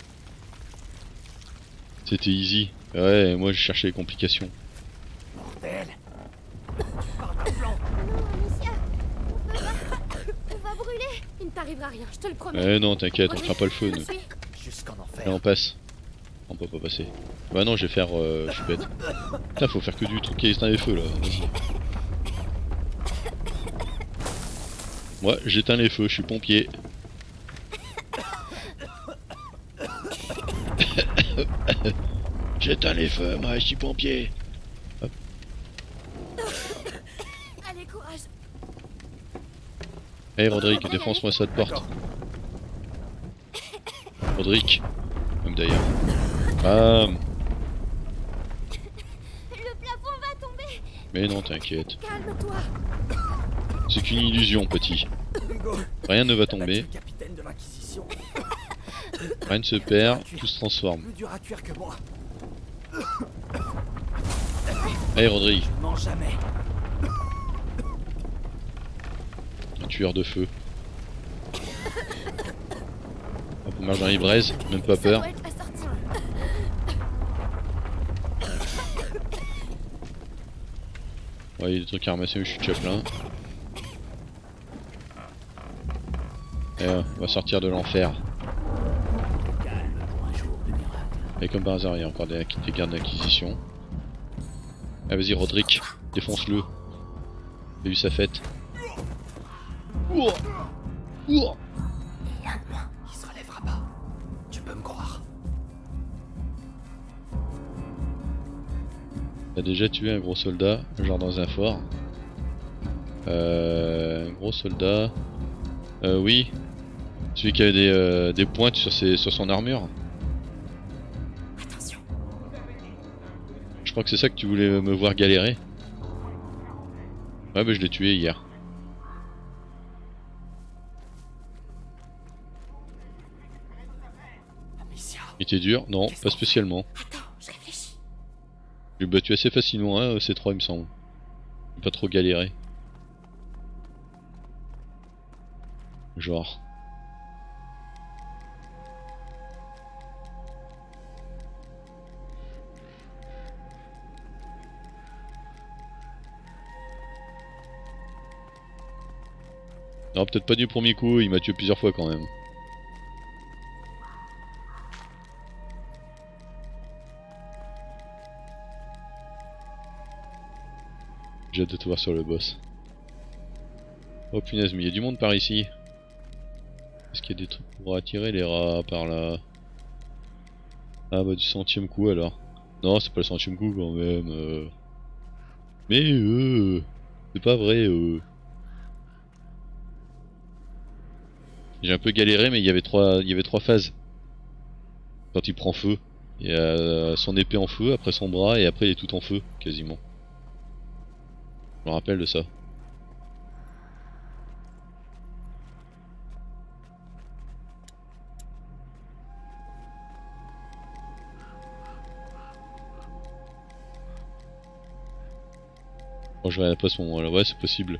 C'était easy. Ouais, moi je cherchais les complications. Bordel Non, Amicia, on peut pas. On va brûler. Il ne t'arrivera rien, je te le promets. Eh non, t'inquiète, on craint pas le feu. nous. Suis. Jusqu'en enfer. Allez, on passe. On peut pas passer. Bah non, je vais faire. Euh, je suis bête. Putain, faut faire que du truc qui éteint les feux là. Vas-y. Moi, j'éteins les feux, je suis pompier. j'éteins les feux, moi, je suis pompier. Allez, courage. Hey Roderick, défonce-moi cette porte. Roderick. Même d'ailleurs. Ah, Le plafond va tomber. mais non, t'inquiète. Calme-toi. C'est qu'une illusion, petit. Rien ne va tomber, Le capitaine de l'Inquisition. rien ne se perd, tout se transforme. Plus dur à cuire que moi. Hey jamais. un tueur de feu. On marche dans les braises, même pas peur. Ouais, il y a des trucs à ramasser, mais je suis déjà plein. Et euh, on va sortir de l'enfer. Et comme par hasard, il y a encore des, des gardes d'acquisition. Ah vas-y Roderick, défonce-le. Il a eu sa fête. T'as déjà tué un gros soldat, genre dans un fort. Euh, un gros soldat. Euh, oui. Celui qui avait des, euh, des pointes sur, ses, sur son armure. Attention. Je crois que c'est ça que tu voulais me voir galérer. Ouais, bah je l'ai tué hier. Il était dur Non, pas spécialement. Attends. J'ai battu assez facilement, hein, ces trois il me semble. Pas trop galéré. Genre. Non, peut-être pas du premier coup, il m'a tué plusieurs fois quand même. J'ai hâte de te voir sur le boss. Oh punaise, mais il y a du monde par ici. Est-ce qu'il y a des trucs pour attirer les rats par là? Ah bah du centième coup alors. Non, c'est pas le centième coup quand même. euh. Mais euh, c'est pas vrai. Euh. J'ai un peu galéré, mais il y avait trois, il y avait trois phases. Quand il prend feu, il y a son épée en feu, après son bras et après il est tout en feu quasiment. Je me rappelle de ça. Bon, je regarde pas ce moment-là. Ouais, c'est possible.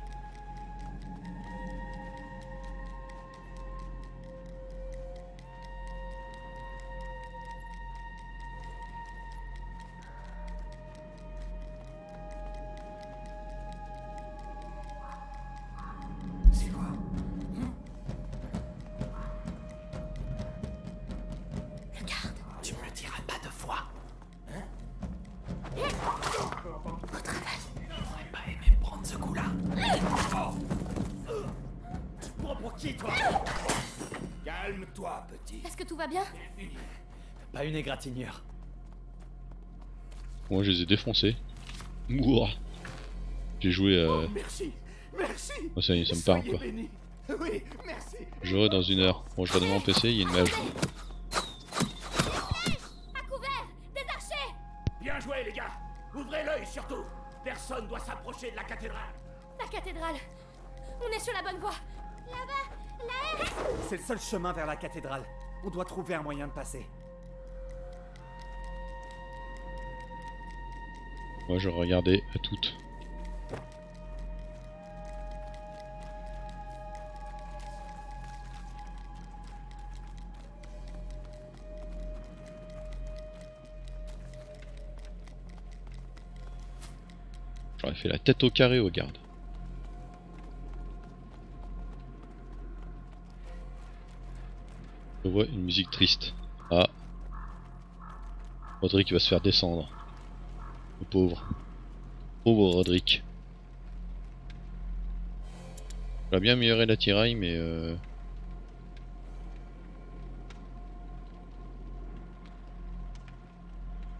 Je les ai défoncés. Ouah. J'ai joué euh, Oh, merci. Merci. Oh, ça y est, ça me parle quoi. Oui, merci. J'aurai dans une heure. Bon, je vais devant mon PC, il y a une mage. À couvert Des archers Bien joué, les gars. Ouvrez l'œil surtout. Personne doit s'approcher de la cathédrale. La cathédrale. On est sur la bonne voie. Là-bas La C'est le seul chemin vers la cathédrale. On doit trouver un moyen de passer. Moi je regardais à toutes. J'aurais fait la tête au carré au garde. Je vois une musique triste. Ah. Roderick va se faire descendre. Le pauvre. Pauvre Roderick. A bien amélioré la tiraille, mais euh...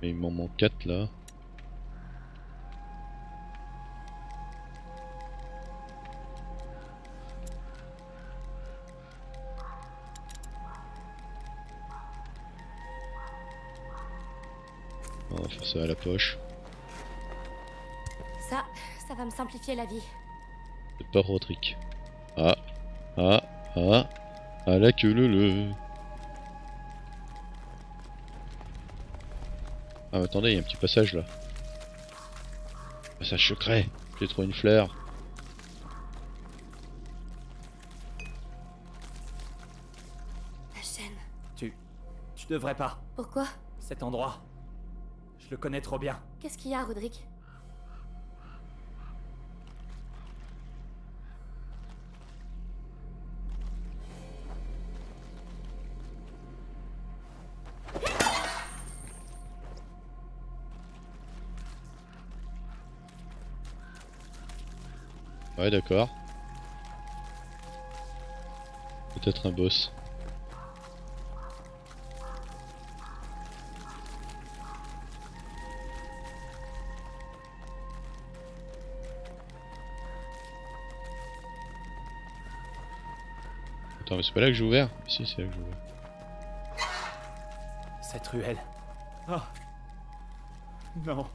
Il m'en manque 4 là. On va faire ça à la poche. Va me simplifier la vie. C'est pas. Ah, ah, ah, à la queue le le. Ah, mais attendez, il y a un petit passage là. Passage secret. J'ai trouvé une fleur. La chaîne. Tu... Tu devrais pas. Pourquoi? Cet endroit. Je le connais trop bien. Qu'est-ce qu'il y a, Roderick? Ouais, d'accord. Peut-être un boss. Attends, mais c'est pas là que j'ai ouvert Si, c'est là que j'ai ouvert. Cette ruelle. Oh. Non.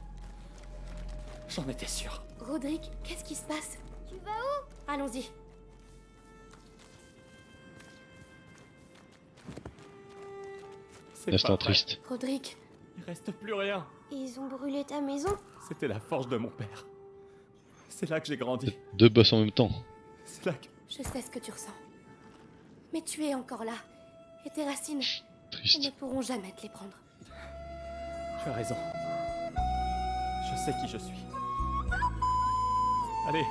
J'en étais sûr. Roderick, qu'est-ce qui se passe? Tu vas où Allons-y. C'est pas triste. Roderick, Il reste plus rien. Ils ont brûlé ta maison C'était la forge de mon père. C'est là que j'ai grandi. Deux boss en même temps. C'est là que... je sais ce que tu ressens. Mais tu es encore là. Et tes racines, elles Triste. ne pourront jamais te les prendre. Tu as raison. Je sais qui je suis. Allez.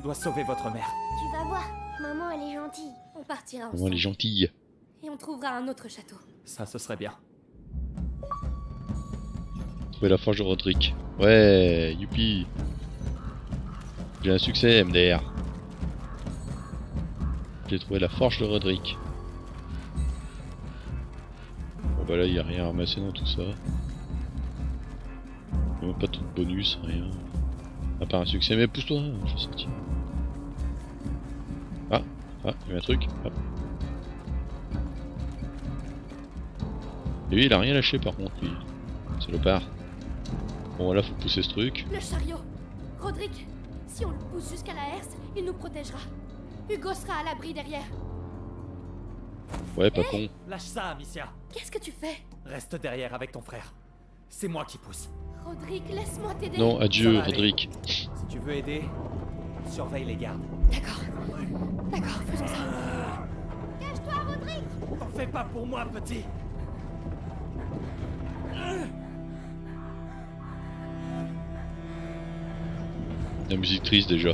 On doit sauver votre mère. Tu vas voir, maman elle est gentille. On partira Maman, elle ensemble. est gentille. Et on trouvera un autre château. Ça, ce serait bien. Trouver la forge de Roderick? Ouais, youpi. J'ai un succès, MDR. J'ai trouvé la forge de Roderick. Bon bah là, il a rien à ramasser dans tout ça. Même pas tout de bonus, rien. À part un succès, mais pousse-toi, je sais sortir. Ah, il y a un truc. Hop. Et lui, il a rien lâché par contre, lui. Salopard. Bon, voilà, faut pousser ce truc. Le chariot Roderick, si on le pousse jusqu'à la herse, il nous protégera. Hugo sera à l'abri derrière. Ouais, pas con. Lâche ça, Amicia. Qu'est-ce que tu fais? Reste derrière avec ton frère. C'est moi qui pousse. Roderick, laisse-moi t'aider. Non, adieu. Roderick. Si tu veux aider, surveille les gardes. D'accord. D'accord, faisons ça. Cache-toi, Roderick T'en fais pas pour moi, petit. La musique triste déjà.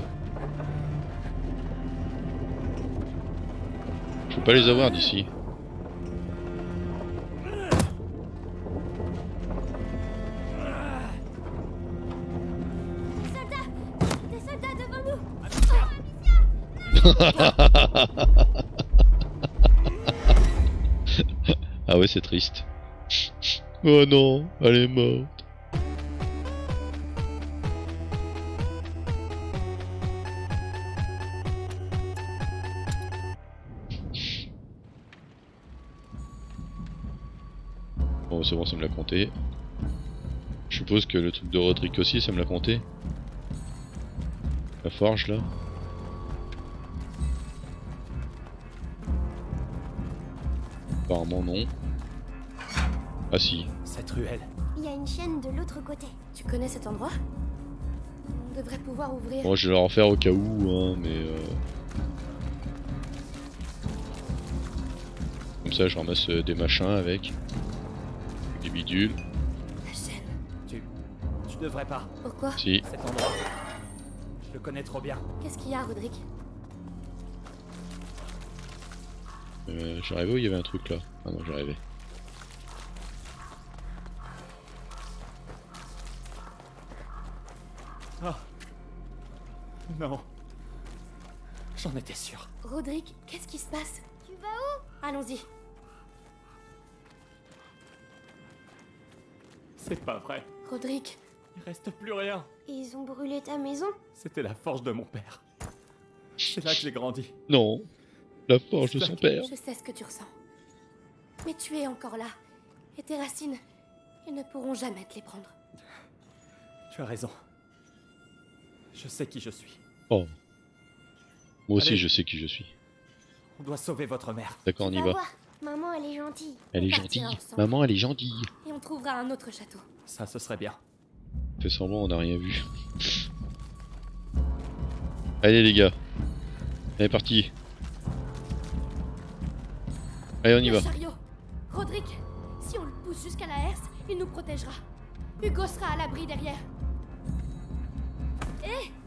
Je peux pas les avoir d'ici. Ah ouais, c'est triste. Oh non, elle est morte. Bon, c'est bon, ça me l'a compté. Je suppose que le truc de Roderick aussi, ça me l'a compté. La forge là. Apparemment non. Ah si. Cette ruelle. Il y a une chaîne de l'autre côté. Tu connais cet endroit? On devrait pouvoir ouvrir. Bon, je vais leur en faire au cas où, hein, mais... Euh... Comme ça, je ramasse euh, des machins avec. Des bidules. La chaîne. Tu. Tu devrais pas. Pourquoi? Si. Cet endroit. Je le connais trop bien. Qu'est-ce qu'il y a, Roderick? Euh, J'arrivais où il y avait un truc là Ah non, j'arrivais. Ah. Non. J'en étais sûr. Roderick, qu'est-ce qui se passe? Tu vas où? Allons-y. C'est pas vrai. Roderick, Il reste plus rien. Ils ont brûlé ta maison? C'était la forge de mon père. C'est là que j'ai grandi. Non La forge de son père je sais ce que tu ressens. Mais tu es encore là. Et tes racines, ils ne pourront jamais te les prendre. Tu as raison. Je sais qui je suis. Oh. Moi aussi, Allez. je sais qui je suis. On doit sauver votre mère. D'accord, on y Va va. voir. Maman, elle est gentille. Elle est On partira gentille. ensemble. Maman, elle est gentille. Et on trouvera un autre château. Ça, ce serait bien. Fait semblant, on n'a rien vu. Allez les gars. Allez, parti. Allez, on y le va. chariot Roderick, si on le pousse jusqu'à la herse, il nous protégera. Hugo sera à l'abri derrière.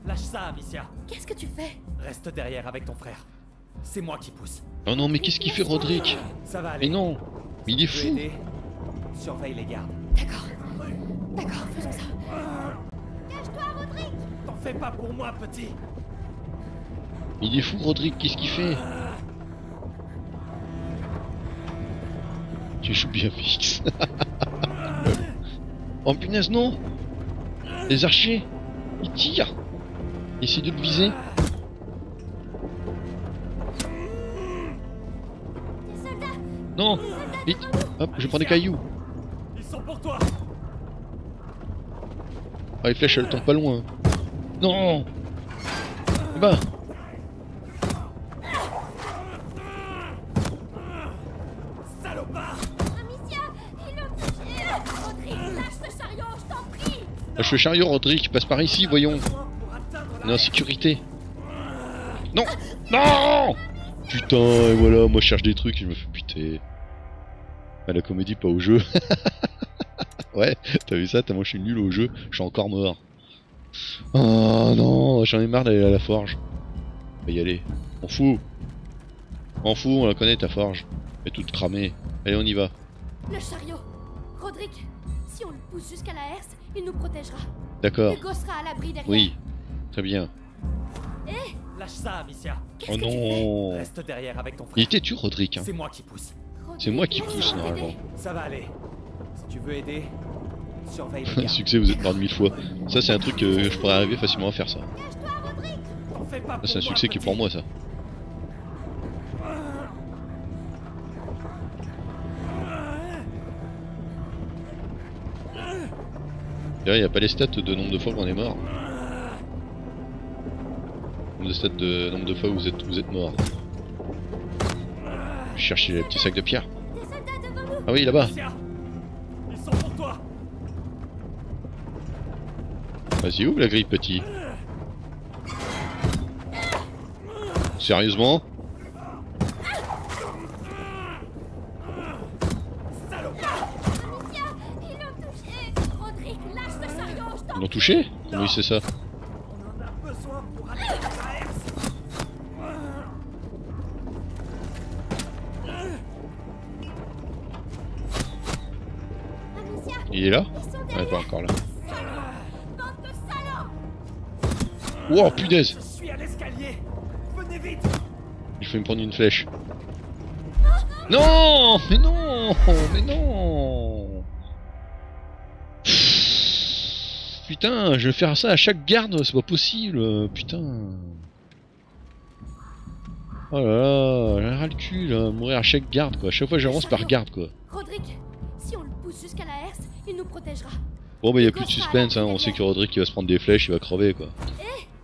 Lâche ça, Amicia. Qu'est-ce que tu fais? Reste derrière avec ton frère. C'est moi qui pousse. Oh non, mais qu'est-ce qu'il fait, Roderick Ça va aller. Mais non Mais il est fou aider? Surveille les gardes. D'accord. D'accord, faisons ça. T'en fais pas pour moi, petit. Il est fou, Roderick, qu'est-ce qu'il fait? Tu joues bien fixe. oh punaise, non Les archers Ils tirent Essaye de le viser. Non Vite Hop, je prends des cailloux. Ils sont pour toi. Ah, les flèches, elles tombent pas loin. Non Bah prie Lâche le chariot, Roderick, passe par ici, voyons. On est en sécurité. Non Non Putain, et voilà, moi je cherche des trucs, je me fais buter. À la comédie, pas au jeu. ouais, t'as vu ça Tellement je suis nul au jeu, je suis encore mort. Oh non, j'en ai marre d'aller à la forge. On va y aller. On fout. On fout, on la connaît ta forge. Elle est toute cramée. Allez, on y va. Le chariot Roderick, si on le pousse jusqu'à la herse, il nous protégera. D'accord. Hugo sera à l'abri derrière. Oui. Très bien. Lâche ça, Amicia. Qu'est-ce Oh que tu fais non Reste derrière avec ton Il était dur, Roderick. Hein. C'est moi qui pousse. Roderick, C'est moi qui pousse, normalement. Ça va aller. Si tu veux aider, surveille les. Succès, vous êtes mort de mille fois. Ça, c'est un truc que je pourrais arriver facilement à faire, ça. C'est un succès qui est pour moi, ça. Il n'y a pas les stats de nombre de fois qu'on est mort. Nombre de stats de nombre de fois où vous êtes, vous êtes mort. Je cherche les petits sacs de pierre. Ah oui, là-bas. Vas-y, ouvre la grille, petit? Sérieusement Amicia Ils l'ont touché Roderick, lâche ce chariot, je t'en Ils l'ont touché Comment il ça Il est là? Ouais, pas encore là. Wow, punaise. Il faut me prendre une flèche. Non Mais non Mais non Putain, je vais faire ça à chaque garde, c'est pas possible, putain. Oh là là, j'ai ras le cul là, mourir à chaque garde quoi. À chaque fois j'avance par garde quoi. Roderick, si on le pousse jusqu'à la herse, il nous protégera. Bon bah y a plus de suspense, hein. on sait que Roderick il va se prendre des flèches, il va crever quoi.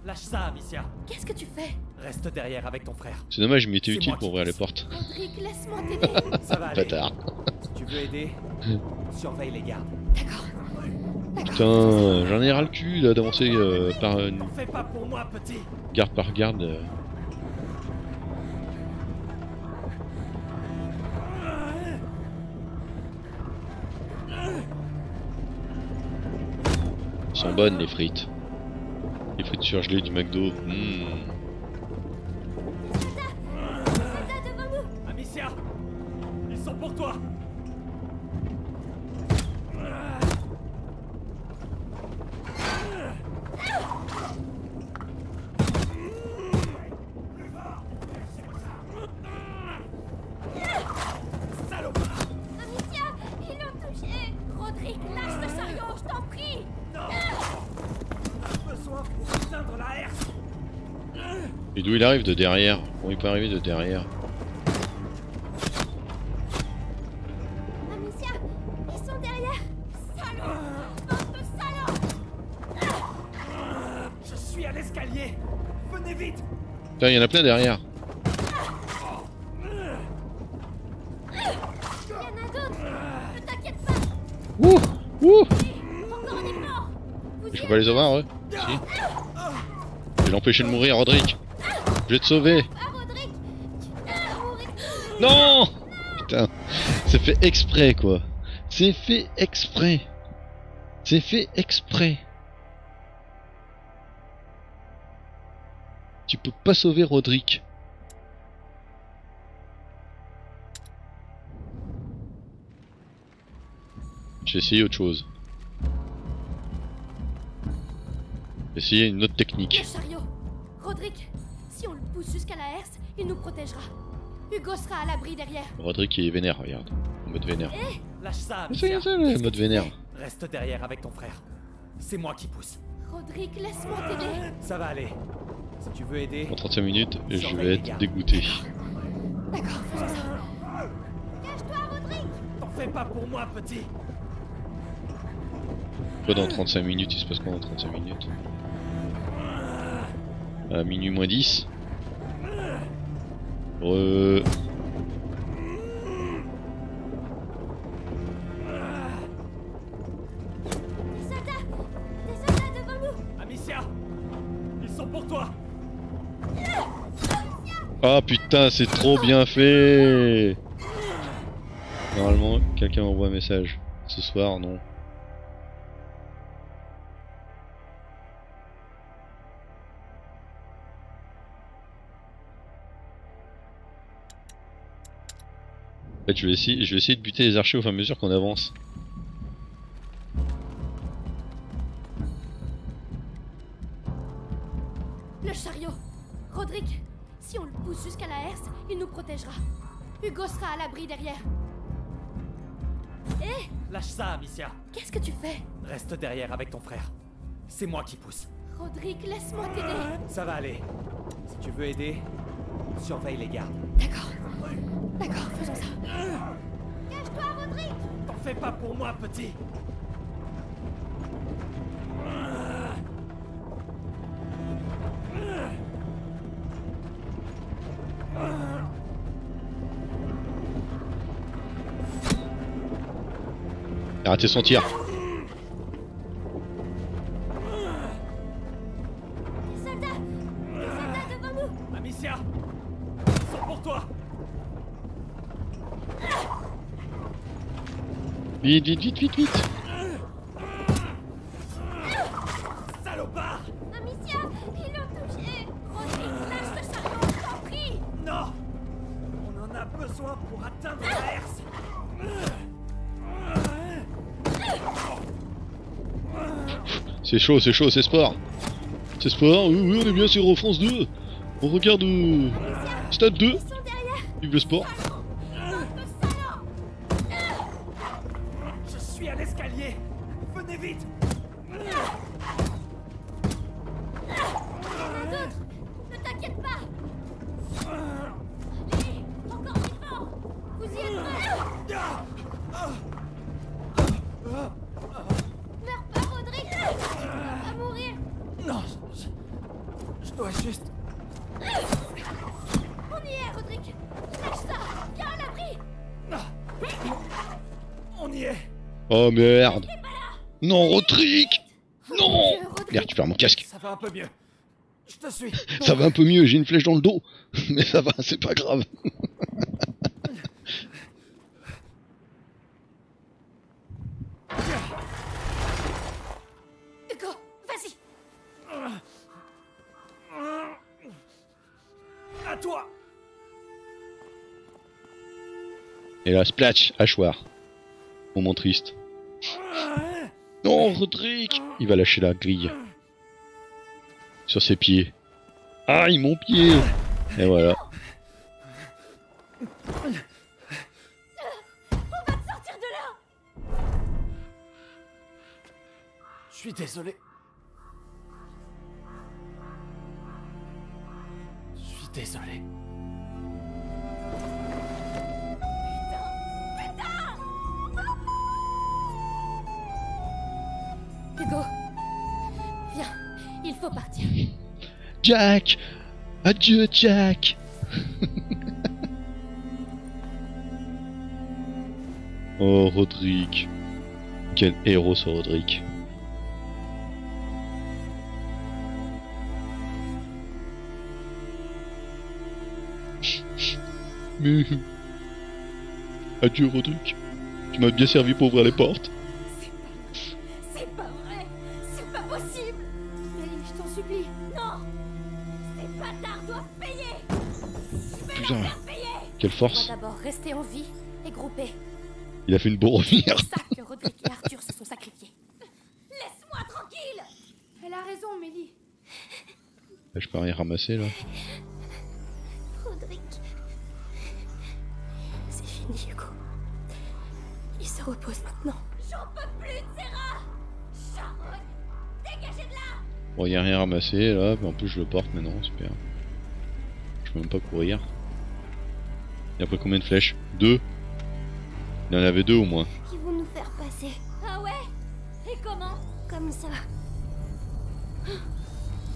Lâche ça, Amicia. Qu'est-ce que tu fais? Reste derrière avec ton frère. C'est dommage, mais il était C'est utile pour ouvrir les portes. Rodrigue, laisse-moi t'aider. Ça va aller. Bâtard. Si tu veux aider, surveille les gardes. D'accord. Putain, j'en ai ras le cul d'avancer euh, par petit. garde par garde. euh. Elles sont bonnes les frites. Les frites surgelées du McDo. Mmh. Arrive de derrière Bon, il peut arriver de derrière. Amicia Ils sont derrière Bande de salauds Je suis à l'escalier. Venez vite. Putain, il y en a plein derrière. Il y en a d'autres Ne t'inquiète pas Ouh Ouh Encore un effort Vous Je peux pas les avoir, eux Si. Je vais l'empêcher de mourir, Roderick. Je vais te sauver. Non Putain, c'est fait exprès, quoi. C'est fait exprès. C'est fait exprès. Tu peux pas sauver Roderick. J'ai essayé autre chose. J'ai essayé une autre technique. chariot. Pousse jusqu'à la herse, il nous protégera. Hugo sera à l'abri derrière. Roderick il est vénère, regarde. En mode vénère. Lâche ça, C'est mode vénère. Reste derrière avec ton frère. C'est moi qui pousse. Rodrigue, laisse-moi t'aider. Ça va aller. Si tu veux aider, En 35 minutes, je vais être dégoûté. D'accord, faisons ça. Cache-toi, Rodrigue t'en fais pas pour moi, petit. Quoi dans 35 minutes Il se passe quoi dans 35 minutes? À minuit moins 10 toi. Ah putain, c'est trop bien fait Normalement, quelqu'un m'envoie un message. Ce soir, non. Fait, je vais essayer, je vais essayer de buter les archers au fur et à mesure qu'on avance. Le chariot. Rodrigue, si on le pousse jusqu'à la herse, il nous protégera. Hugo sera à l'abri derrière. Hé, Lâche ça, Amicia. qu'est-ce que tu fais? Reste derrière avec ton frère. C'est moi qui pousse. Rodrigue, laisse-moi t'aider. Ça va aller. Si tu veux aider, surveille les gardes. D'accord. Pas pour moi, petit. Il a raté son tir. Vite, vite, vite, vite, vite Salopard Amicia Ils l'ont touché Rodrigue, lâche le chariot, je t'en prie Non On en a besoin pour atteindre la herse. C'est chaud, c'est chaud, c'est sport. C'est sport, oui, oui, on est bien sur France 2. On regarde euh, Stade 2. Ils sont derrière Vive le sport. Oh merde Non, Rodrigue Non. Merde, tu perds mon casque. Ça va un peu mieux. Je te suis. Ça va un peu mieux, j'ai une flèche dans le dos. Mais ça va, c'est pas grave. Hugo, vas-y À toi. Et là, splash, hachoir. Moment triste. Non, Rodrigue Il va lâcher la grille. Sur ses pieds. Aïe, mon pied Et voilà. Sortir de là Je suis désolé. Je suis désolé. Il faut partir. Jack Adieu, Jack Oh, Rodrigue. Quel héros ce Rodrigue. Mais... Adieu, Rodrigue. Tu m'as bien servi pour ouvrir les portes. Quelle force. d'abord rester en vie et grouper. Il a fait une. C'est ça que Roderick et Arthur se sont sacrifiés. Laisse-moi tranquille Elle a raison, Mélie. Je peux rien ramasser là. Roderick. C'est fini, Hugo. Il se repose maintenant. J'en peux plus de Sharon Dégagez de là Bon, y a rien ramassé là, en plus je le porte maintenant, super. Je peux même pas courir. Et après combien de flèches Deux Il en avait deux au moins. Ils vont nous faire passer. Ah ouais Et comment Comme ça.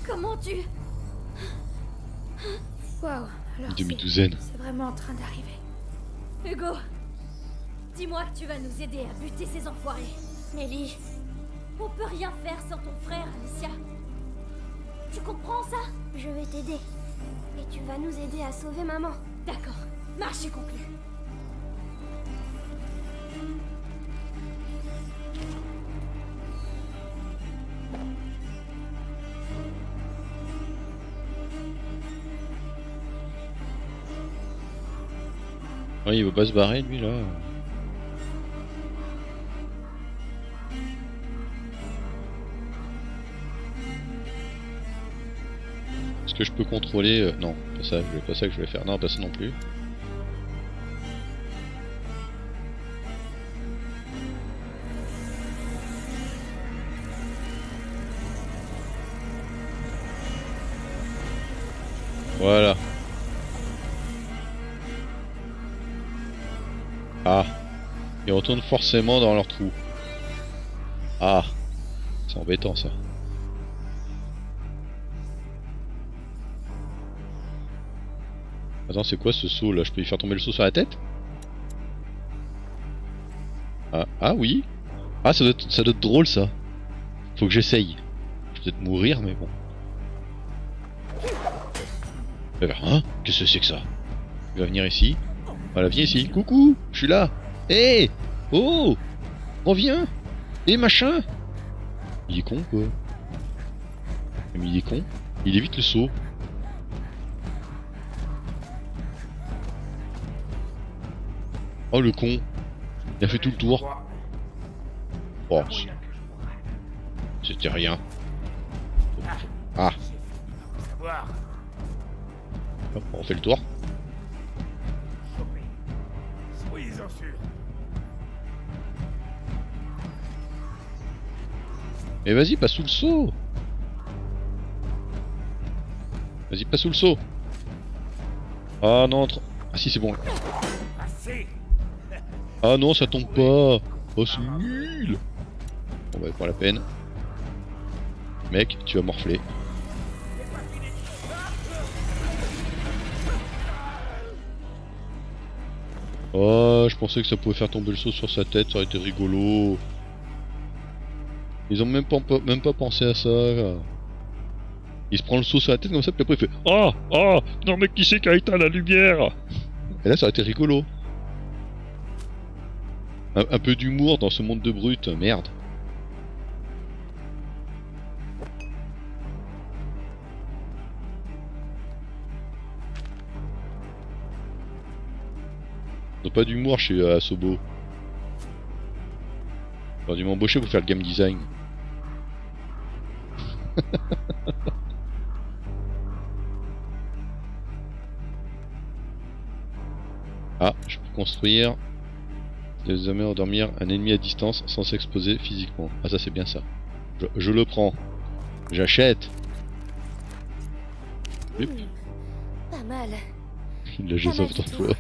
Comment tu... Waouh, alors Une demi-douzaine. c'est vraiment en train d'arriver. Hugo, dis-moi que tu vas nous aider à buter ces enfoirés. Mélie, on peut rien faire sans ton frère, Alicia. Tu comprends ça? Je vais t'aider. Et tu vas nous aider à sauver maman. D'accord, marché conclu. Ouais, il veut pas se barrer lui là. Est-ce que je peux contrôler euh, Non, pas ça, pas ça que je vais faire. Non, pas ça non plus. Voilà. Ah. Ils retournent forcément dans leur trou. Ah. C'est embêtant ça. Attends, c'est quoi ce saut là? Je peux lui faire tomber le saut sur la tête? Ah, ah oui Ah, ça doit, être, ça doit être drôle ça. Faut que j'essaye. Je vais peut-être mourir, mais bon. Euh, Hein Qu'est-ce que c'est que ça? Il va venir ici? Voilà, viens ici. Coucou, je suis là. Hé Oh Reviens Et machin Il est con quoi Mais il est con. Il évite le saut. Oh le con Il a fait tout le tour. Oh, c'était rien. On fait le tour. Mais vas-y, passe sous le saut Vas-y, passe sous le saut Ah non, tr- ah si c'est bon. Ah non, ça tombe pas Oh c'est nul Bon bah pas la peine. Mec, tu vas morfler. Oh, je pensais que ça pouvait faire tomber le saut sur sa tête, ça aurait été rigolo. Ils ont même pas, même pas pensé à ça. Il se prend le saut sur la tête comme ça, puis après il fait Ah Ah Non mais qui c'est qui a éteint la lumière? Et là ça aurait été rigolo. Un peu d'humour dans ce monde de brutes, merde. Pas d'humour chez euh, Asobo. Ont dû m'embaucher pour faire le game design. ah, je peux construire désormais endormir un ennemi à distance sans s'exposer physiquement. Ah ça c'est bien ça. Je, je le prends. J'achète. Hmm, Pas mal. D'emploi.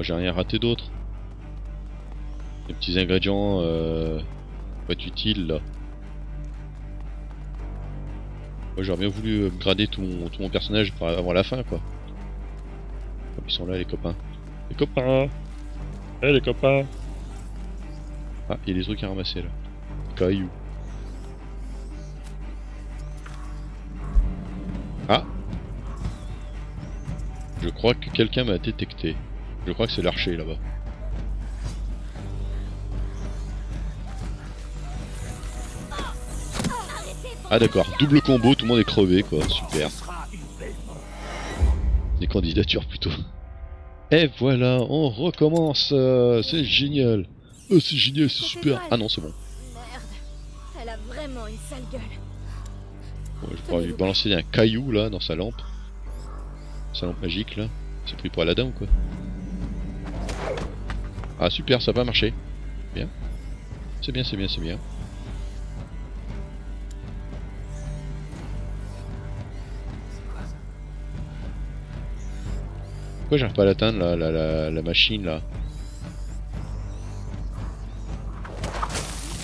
Bon j'ai rien raté d'autre. Les petits ingrédients euh, pas utiles là. Moi j'aurais bien voulu euh, grader tout mon, tout mon personnage avant la fin quoi. Ils sont là les copains. Les copains Eh les copains Ah, il y a des trucs à ramasser là. Caillou. Ah Je crois que quelqu'un m'a détecté. Je crois que c'est l'archer là-bas. Ah d'accord, double combo, tout le monde est crevé quoi, super. Des candidatures plutôt. Et voilà, on recommence, euh, c'est génial. Oh c'est génial, c'est super. Ah non c'est bon. Merde. Elle a vraiment une sale gueule. Bon, je pourrais lui balancer un caillou là dans sa lampe. Sa lampe magique là. C'est pris pour Aladdin ou quoi? Ah super, ça va marcher. Bien. C'est bien, c'est bien, c'est bien. Pourquoi j'arrive pas à l'atteindre la, la, la, la machine là?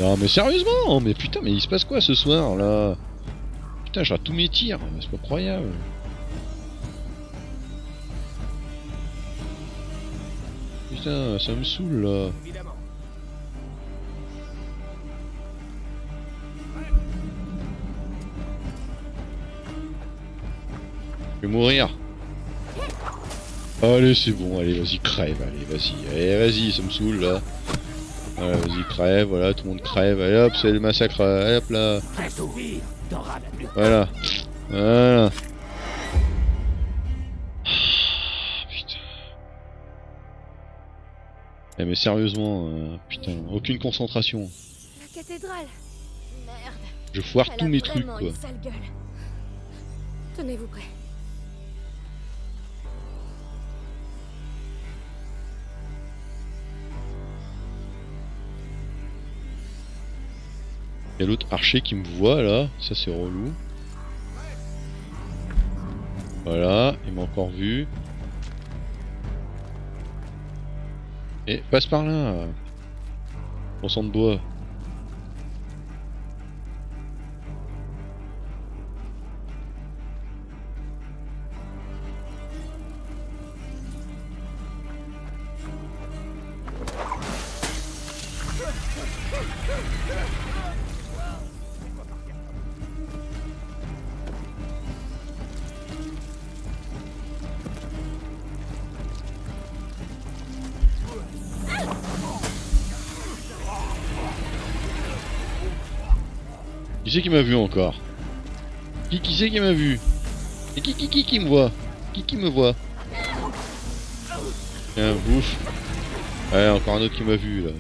Non mais sérieusement Mais putain mais il se passe quoi ce soir là? Putain rate tous mes tirs, c'est pas croyable Putain ça me saoule là. Je vais mourir Allez c'est bon, allez vas-y crève, allez vas-y, allez vas-y ça me saoule là Voilà vas-y crève, voilà tout le monde crève, allez hop c'est le massacre, allez, hop là. Voilà. Voilà. Eh mais sérieusement, euh, putain, aucune concentration. La cathédrale. Merde. Je foire Elle tous mes trucs quoi. Tenez-vous prêts. Il y a l'autre archer qui me voit là, ça c'est relou. Voilà, il m'a encore vu. Et passe par là. Bon sang de bois. C'est qui m'a vu encore Qui qui c'est qui m'a vu Et qui qui qui qui me voit? Qui qui me voit? Tiens, bouffe. Ouais, encore un autre qui m'a vu là.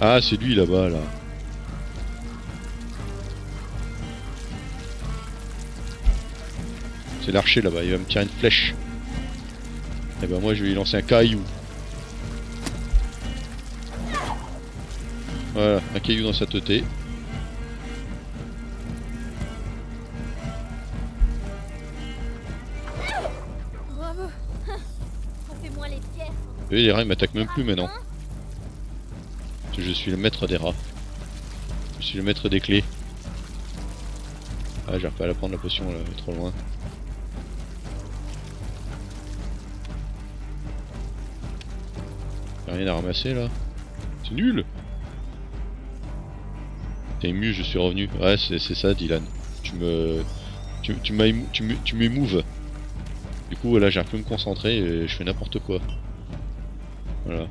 Ah, c'est lui là-bas là. C'est l'archer là-bas, il va me tirer une flèche. Et ben moi je vais lui lancer un caillou. Voilà, un caillou dans sa teuté. Les rats ils m'attaquent même plus maintenant. Je suis le maître des rats. Je suis le maître des clés. Ah, j'arrive pas à la prendre la potion là, trop loin. Y'a rien à ramasser là. C'est nul T'es ému, je suis revenu. Ouais, c'est ça, Dylan. Tu me. Tu, tu m'émouves. Du coup, là, j'arrive plus à me concentrer et je fais n'importe quoi. Voilà. Le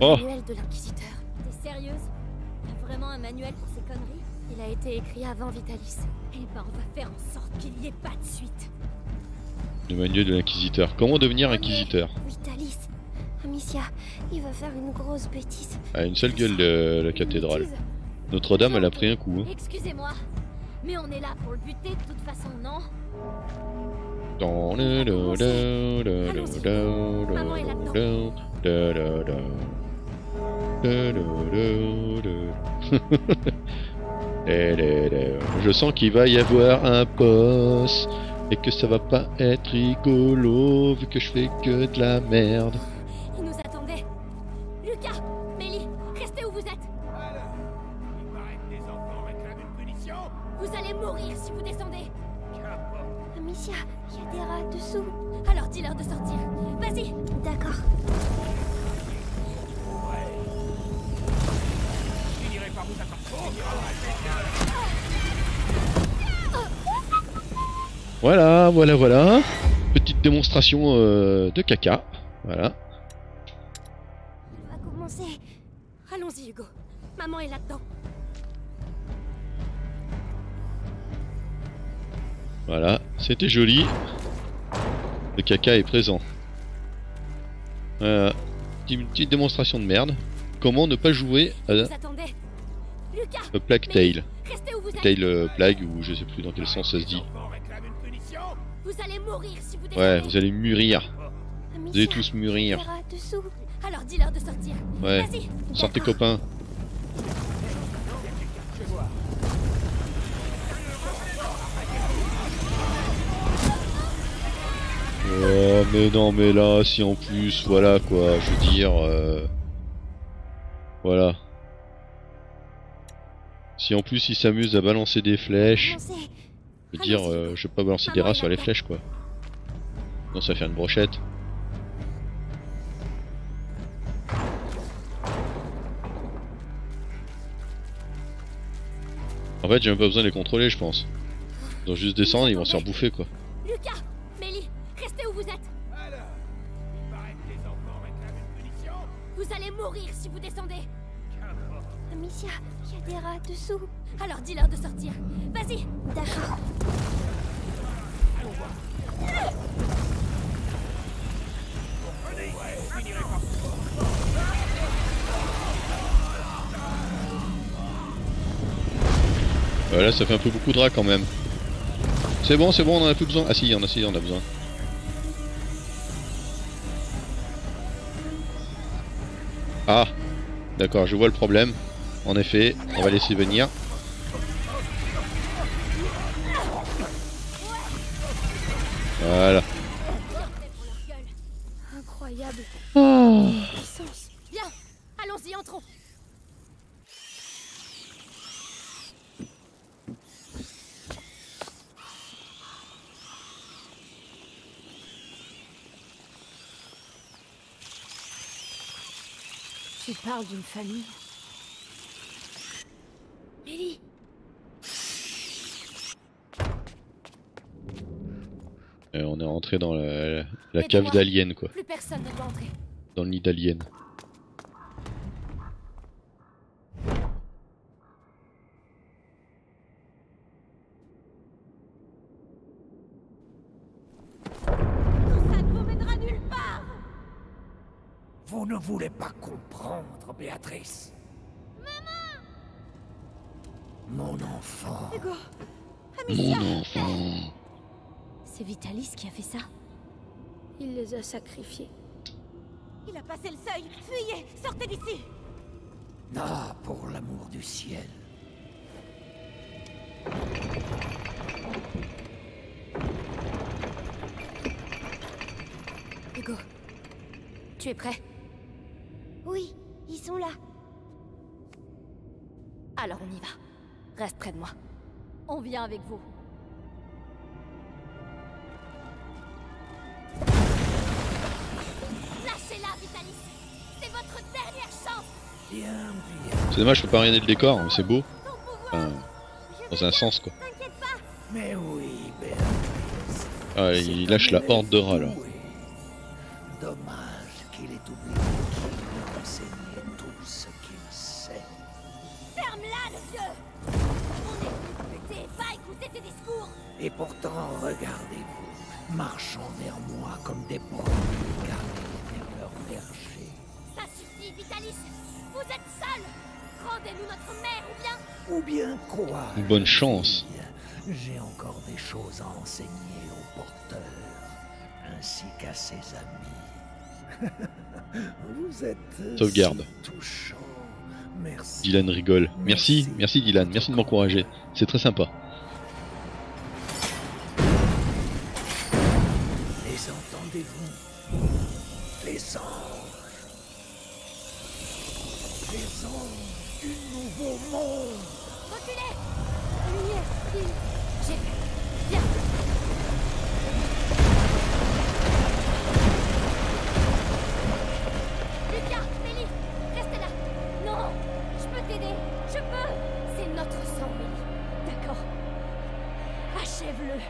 Oh. manuel de l'inquisiteur. T'es sérieuse? T'as vraiment un manuel pour ces conneries? Il a été écrit avant Vitalis. Eh ben, on va faire en sorte qu'il n'y ait pas de suite. Le manuel de l'inquisiteur. Comment devenir inquisiteur? Vitalis. Amicia, il va faire une grosse bêtise. Ah, une seule gueule de la cathédrale. Notre-Dame, elle a pris un coup. hein. Excusez-moi, mais on est là pour le buter de toute façon, non? Je sens qu'il va y avoir un boss et que ça va pas être rigolo vu que je fais que de la merde. Démonstration euh, de caca. Voilà. On va commencer. Allons-y, Hugo. Maman est là-dedans. Voilà, c'était joli. Le caca est présent. Voilà. Petite- Une petite démonstration de merde. Comment ne pas jouer à. Lucas, Plague êtes. Tail euh, Plague, ou je sais plus dans quel sens ça se dit. Vous allez mourir si vous. Ouais, vous allez mûrir. Vous Amicia, allez tous mûrir. des rats dessous. Alors dis-leur de sortir. Ouais. Sortez copains. Oh mais non mais là si en plus voilà quoi je veux dire euh, voilà si en plus il s'amuse à balancer des flèches. Je veux dire euh, je vais pas balancer des rats sur les flèches quoi non ça va faire une brochette en fait j'ai même pas besoin de les contrôler je pense ils vont juste descendre et ils vont se faire bouffer quoi Lucas, Mélie, restez où vous êtes. Alors, il paraît que des enfants réclament une punition Vous allez mourir si vous descendez. Amicia, il y a des rats dessous. Alors dis-leur de sortir. Vas-y. D'accord. Là ça fait un peu beaucoup de rats quand même c'est bon c'est bon on en a plus besoin ah si on a si on a besoin ah d'accord je vois le problème en effet on va laisser venir voilà. Incroyable. Puissance. Bien. Allons-y, entrons. Tu parles d'une famille? Mélie Euh, on est rentré dans la, cave d'alien quoi Plus personne ne doit entrer. dans le nid d'alien Tout ça ne vous mènera nulle part Vous ne voulez pas comprendre, Béatrice. Maman Mon enfant. Hugo mon enfant C'est Vitalis qui a fait ça Il les a sacrifiés. Il a passé le seuil Fuyez Sortez d'ici Ah, pour l'amour du ciel. Hugo, tu es prêt? Oui, ils sont là. Alors on y va. Reste près de moi. On vient avec vous. C'est votre dernière chance Bien, bien. C'est dommage, je peux pas regarder le décor, mais c'est beau. Enfin, dans un sens quoi. Mais oui, Béatrice. Ah, il lâche la horde de rats là. Dommage qu'il ait oublié qu'il enseigné tout ce qu'il sait. Ferme-la, le vieux On est pas écouter tes discours Et pourtant, regardez-vous, marchant vers moi comme des brebis Vous êtes seul Rendez-nous notre mère, ou bien Ou bien quoi Bonne chance. J'ai encore des choses à enseigner au porteur, ainsi qu'à ses amis. Vous êtes euh, Sauvegarde. si touchant. Merci. Dylan rigole. Merci, merci Dylan, merci de m'encourager. C'est très sympa. Les entendez-vous? Les anges. Anges du nouveau monde. Reculez lumière il... J'ai. Viens Lucas, Mélie, restez là Non Je peux t'aider Je peux C'est notre sang. D'accord. Achève-le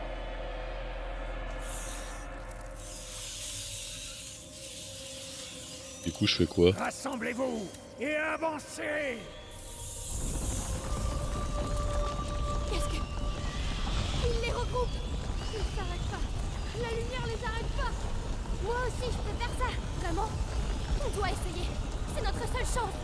Du coup, je fais quoi? Rassemblez-vous et avancez Qu'est-ce que... Il les regroupe. Ils s'arrêtent pas. La lumière les arrête pas. Moi aussi, je peux faire ça. Vraiment. On doit essayer. C'est notre seule chance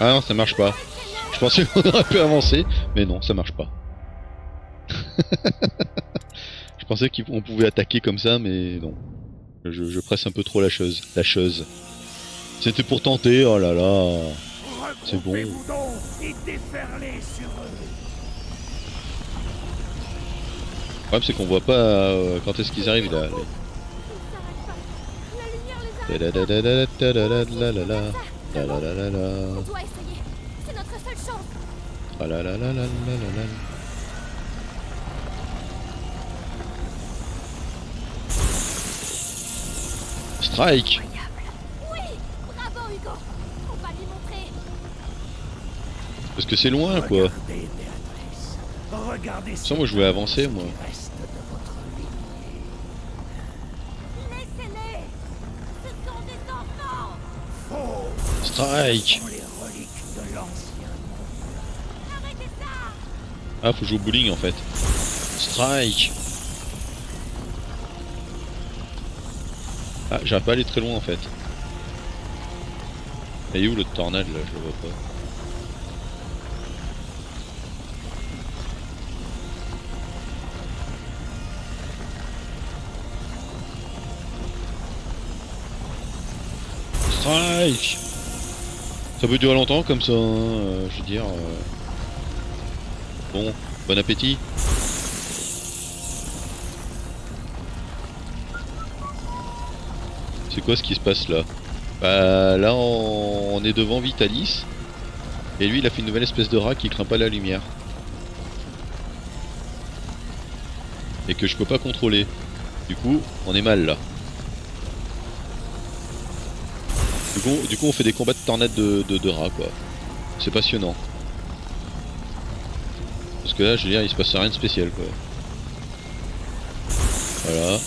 Ah non, ça marche pas. Je pensais qu'on aurait pu avancer, mais non, ça marche pas. je pensais qu'on pouvait attaquer comme ça, mais non. Je, je presse un peu trop la chose. La chose. C'était pour tenter, oh là là. C'est bon. Le problème, c'est qu'on voit pas euh, quand est-ce qu'ils arrivent là. Ils doit essayer. Strike. Parce que c'est loin quoi. Sans moi je voulais avancer moi. Ça Ah faut jouer au bowling en fait. Strike Ah j'arrive pas à aller très loin en fait. Et où le tornade là? Je le vois pas. Strike Ça peut durer longtemps comme ça, hein, euh, je veux dire. euh. Bon, bon appétit. C'est quoi ce qui se passe là? Bah là on... on est devant Vitalis. Et lui il a fait une nouvelle espèce de rat qui craint pas la lumière. Et que je peux pas contrôler. Du coup, on est mal là. Du coup, du coup on fait des combats de tornades de, de, de rats quoi. C'est passionnant. Parce que là, je veux dire, il se passe rien de spécial quoi. Voilà.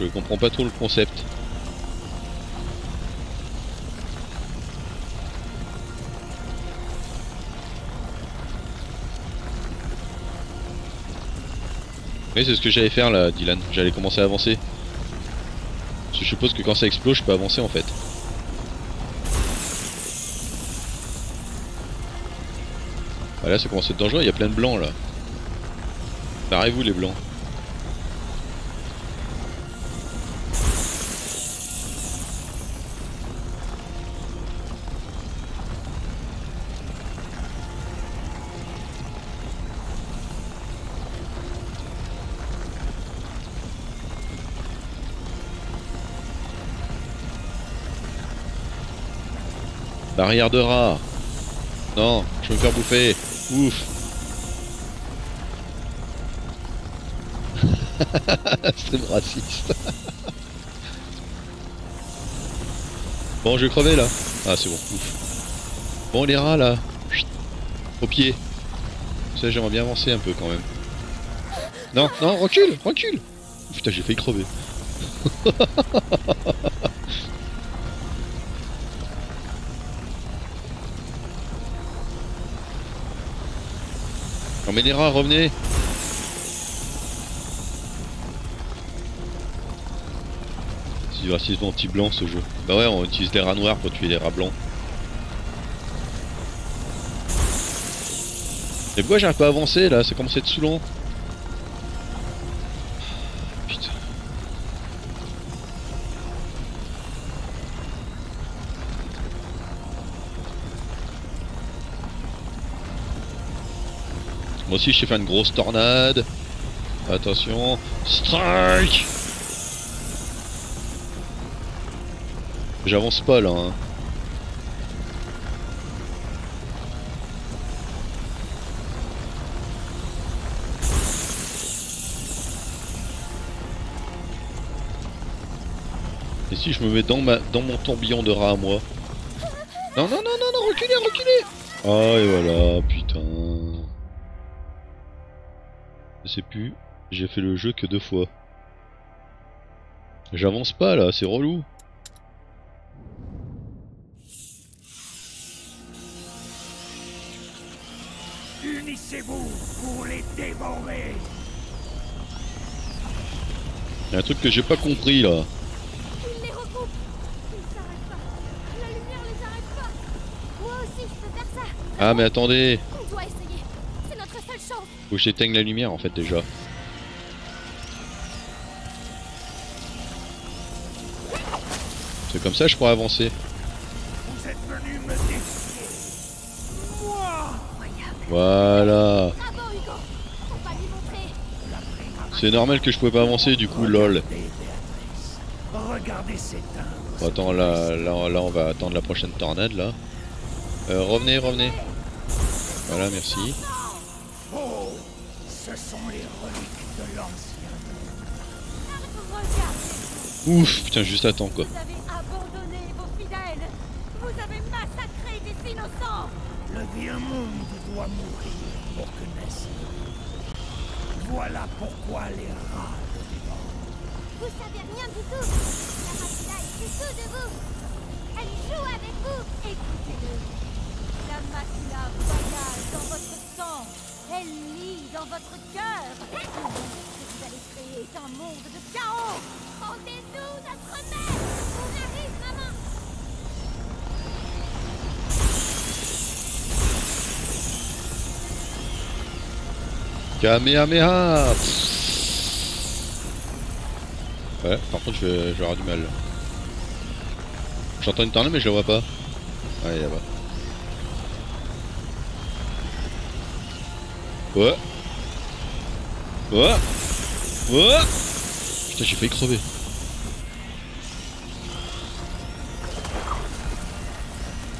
Je comprends pas trop le concept. Oui, c'est ce que j'allais faire là, Dylan. J'allais commencer à avancer. Je suppose que quand ça explose, je peux avancer en fait. Ah là, ça commence à être dangereux, il y a plein de blancs là. Barrez-vous les blancs. Barrière de rat. Non, je vais me faire bouffer. Ouf. C'est raciste. bon, je vais crever là. Ah, c'est bon. Ouf. Bon, les rats là. Au pied. Ça, j'aimerais bien avancer un peu quand même. Non, non, recule, recule. Putain, j'ai failli crever. Rats, revenez C'est racisme anti-blanc ce jeu. Bah ouais, on utilise des rats noirs pour tuer les rats blancs. Mais pourquoi j'arrive pas à avancer là? Ça commence à être saoulant. Aussi je faire une grosse tornade. Attention. Strike J'avance pas là. Hein. Et si je me mets dans, ma, dans mon tourbillon de rat moi? Non, non, non, non, non, reculez, reculez Ah, et voilà. Je sais plus, j'ai fait le jeu que deux fois. J'avance pas là, c'est relou. Unissez-vous pour les dévorer. Y'a un truc que j'ai pas compris là. Il les regroupe. Ils s'arrêtent pas. La lumière les arrête pas. Moi aussi, je peux faire ça. Ah mais attendez, faut que j'éteigne la lumière en fait déjà. C'est comme ça que je pourrais avancer. Vous êtes venu me défier Moi Voilà. C'est normal que je pouvais pas avancer du coup, lol. Bon, attends, là, là, là, on va attendre la prochaine tornade là. Euh, revenez, revenez. Voilà, merci. Ouf, putain, juste à temps quoi. Vous avez abandonné vos fidèles Vous avez massacré des innocents Le vieux monde doit mourir pour que naisse. Voilà pourquoi les rats le dévorent. Vous savez rien du tout. La Makila est dessous de vous. Elle joue avec vous. Écoutez-le La Makila voyage dans votre sang Elle lit dans votre cœur Allez créer un monde de chaos Rendez-nous notre mère. On arrive, maman. Kamehameha Ouais, par contre je vais, je vais avoir du mal. J'entends une tornade mais je la vois pas. Ouais, là-bas. Ouais. Ouais. Ouais. Putain, j'ai failli crever.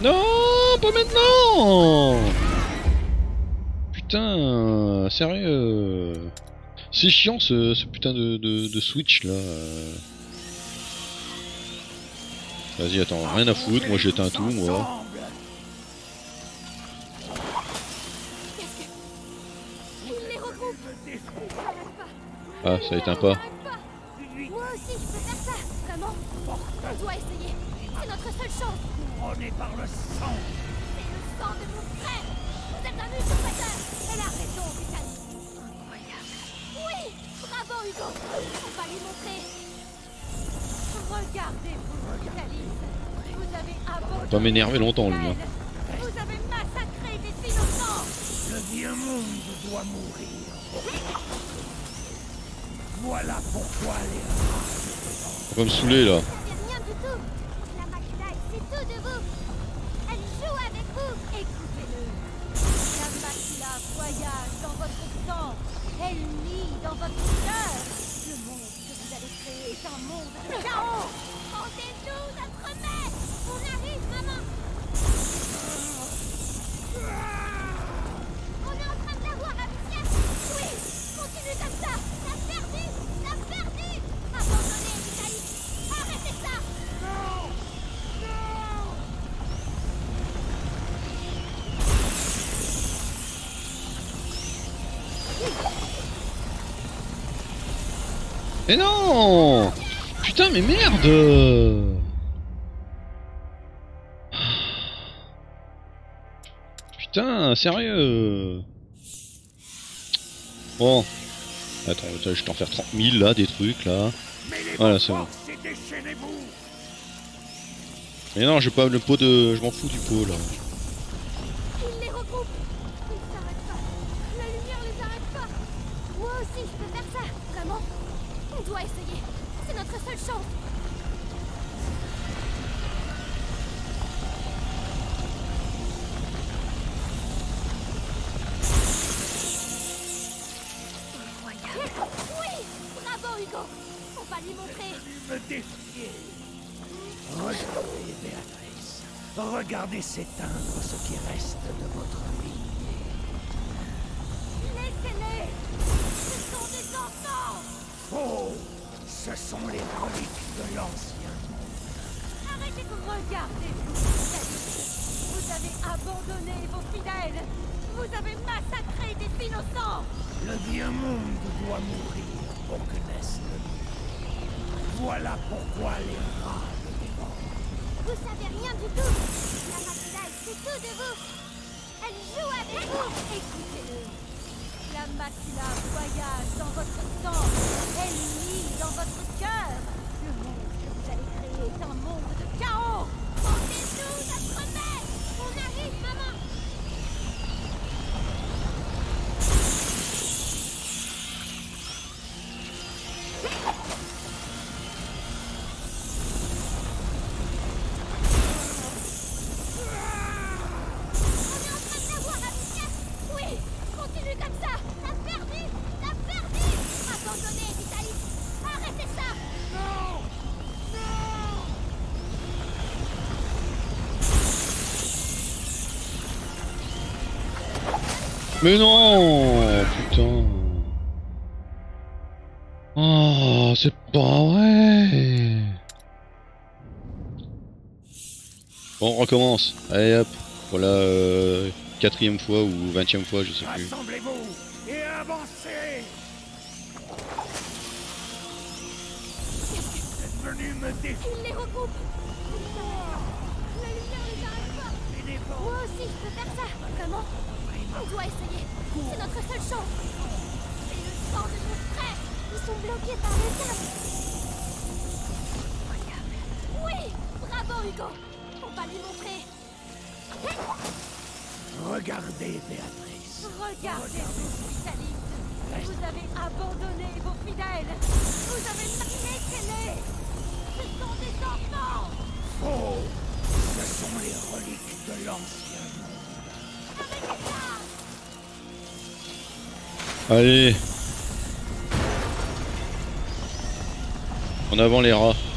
Non, pas maintenant Putain, sérieux C'est chiant ce, putain de, de, Switch là. Vas-y, attends, rien à foutre, moi j'éteins tout, moi. Ah, ça éteint pas. Moi aussi, je peux faire ça. Vraiment. On doit essayer. C'est notre seule chance. Couronné par le sang. C'est le sang de mon frère. Vous êtes un usurpateur Elle a raison, Vitalis Incroyable. Oui. Bravo, Hugo. On va lui montrer. Regardez-vous, Vitalis Vous avez abandonné Pas m'énerver longtemps, lui. Vous avez massacré des innocents. Le vieux monde doit mourir. Voilà pourquoi les pas me saouler là. Vous Mais non Putain, mais merde Putain, sérieux Bon. Attends, je vais t'en faire 30 000 là, des trucs là. Voilà, c'est bon. Mais non, j'ai pas le pot de. Je m'en fous du pot là. Regardez s'éteindre ce qui reste de votre lignée. Laissez-les Ce sont des enfants Faux Ce sont les reliques de l'ancien monde. Arrêtez de Regardez-vous, Italie. Vous avez abandonné vos fidèles. Vous avez massacré des innocents. Le vieux monde doit mourir pour que naisse le. Voilà pourquoi les rats. Vous savez rien du tout La Matilda, elle sait tout de vous Elle joue avec vous Écoutez-le. La Makila voyage dans votre sang. Elle lit dans votre cœur. Le monde que vous allez créer est un monde de chaos. Mais non Putain. Oh, c'est pas vrai. Bon, on recommence. Allez hop. Voilà, euh, quatrième fois ou vingtième fois, je sais plus. Rassemblez-vous et avancez. Vous êtes venus me défier Il les regroupe La lumière les arrête pas. Moi aussi, je peux faire ça. Comment? On doit essayer C'est notre seule chance C'est le sang de nos frères Ils sont bloqués par le câble Incroyable Oui Bravo, Hugo On va lui montrer Regardez, Béatrice. Regardez-vous, Italie. Vous avez abandonné vos fidèles. Vous avez laissez-les. Ce sont des enfants. Faux Ce sont les reliques de l'ancien monde. Allez En avant les rats.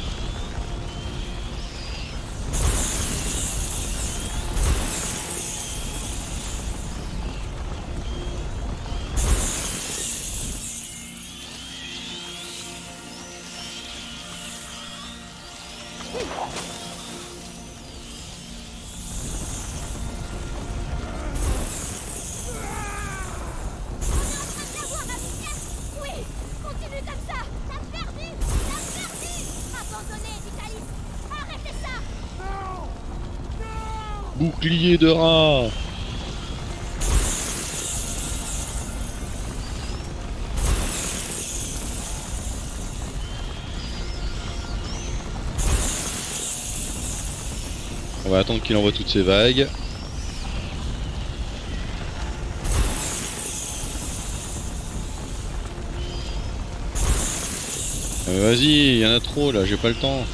On va attendre qu'il envoie toutes ces vagues. Euh, Vas-y, il y en a trop là, j'ai pas le temps.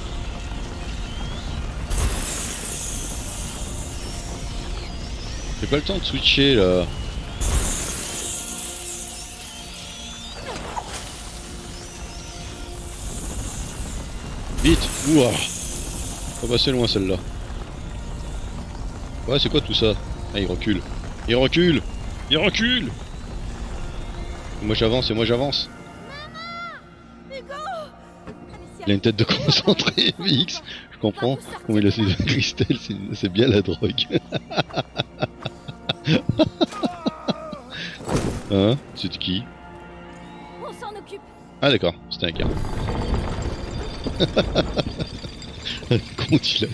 J'ai pas le temps de switcher là. Vite Ouah Pas passer loin celle-là. Ouais, c'est quoi tout ça? Ah, il recule. Il recule Il recule Moi j'avance et moi j'avance. Il a une tête de concentré, VX. Je comprends. Comment il a ses Christelle, c'est bien la drogue. hein C'est de qui On s'en occupe Ah d'accord, c'était un gars. Con Dylan.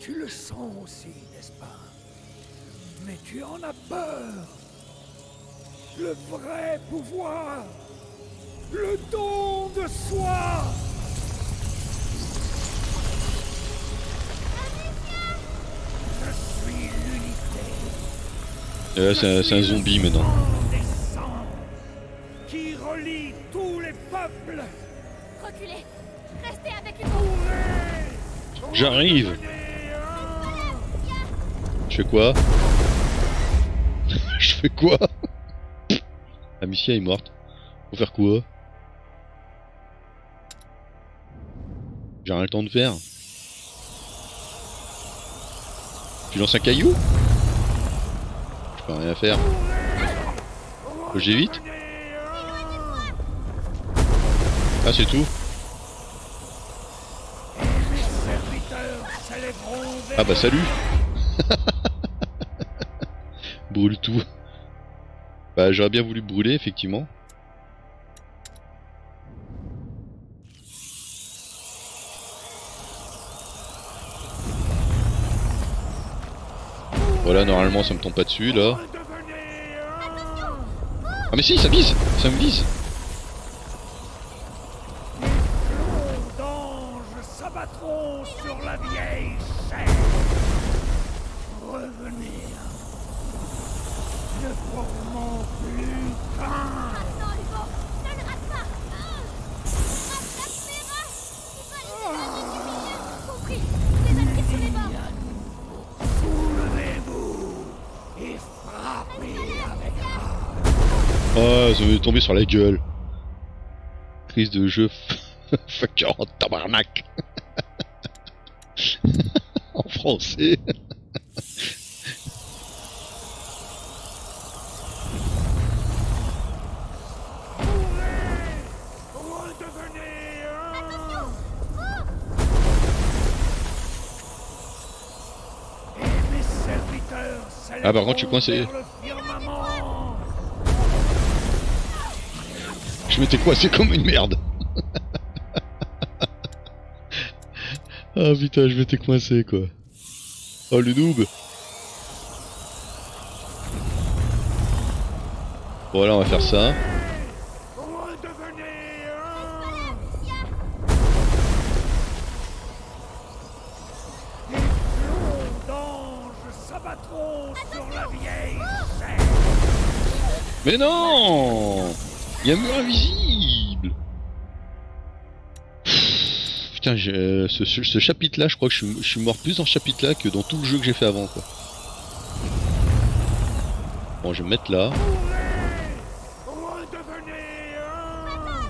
Tu le sens aussi, n'est-ce pas? Mais tu en as peur. Le vrai pouvoir. Le don de soi. Euh, c'est un, zombie maintenant. Qui relie tous les peuples. Reculez Restez avec Hugo Pourrez J'arrive. Je fais quoi? Je fais quoi? Amicia est morte. Pour faire quoi? J'ai rien le temps de faire. Tu lances un caillou? Je peux rien faire. J'évite Ah c'est tout Ah bah salut Brûle tout. Bah j'aurais bien voulu brûler effectivement. Voilà normalement ça me tombe pas dessus là. Ah mais si ça vise Ça me vise Flots d'anges s'abattront sur la vieille chair. Revenez. Ne formons plus qu'un. Non, Hugo Ne le rate pas Ah Rate la sphère Il va les compris Les attirer sur les bords Soulevez-vous et frappez avec rage. Tombé sur la gueule. Crise de jeu fucker en tabarnak. En français. Ah, par contre, je suis coincé. Je m'étais coincé comme une merde. Ah putain je m'étais coincé quoi. Oh le noob. Bon là on va faire ça. Mais non Il y a un mur invisible Putain, j'ai- ce, ce- chapitre-là, je crois que je suis, je suis mort plus dans ce chapitre-là que dans tout le jeu que j'ai fait avant, quoi. Bon, je vais me mettre là. Redevenez un.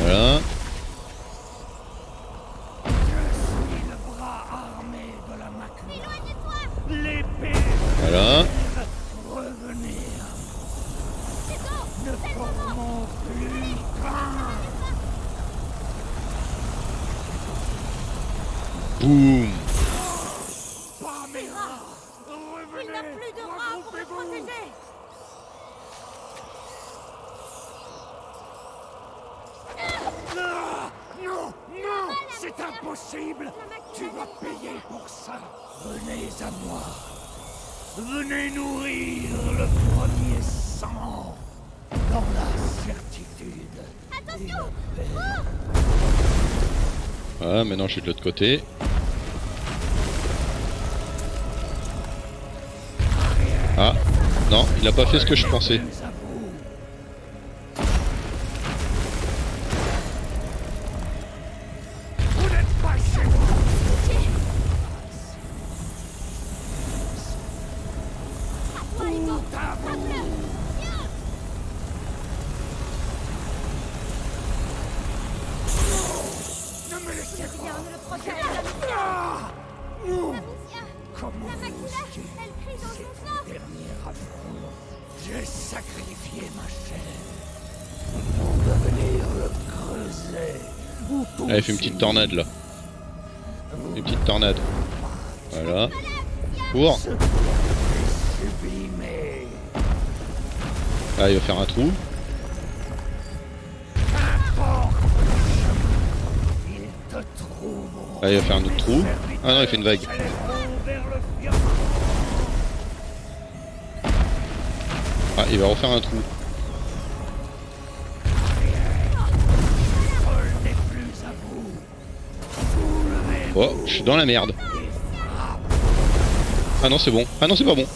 Voilà. Je suis le bras armé de la macula. L'épée de Voilà. l'hiver. Revenez à moi. Ne formons plus qu'un. Boum Pas mes rats. Revenez. Il n'a plus de rats pour me regroupez-vous. protéger Ah, Non, non, c'est impossible. Tu vas payer pour ça. Venez à moi. Venez nourrir le premier sang dans la certitude. Attention Voilà, maintenant je suis de l'autre Ah, non, il a pas fait ce que je pensais. petites tornades là. Des petites tornades. Voilà. Cours Là ah, il va faire un trou. Là il va faire un autre trou. Ah non il fait une vague. Ah il va refaire un trou. Oh, je suis dans la merde. Ah non, c'est bon. Ah non, c'est pas bon.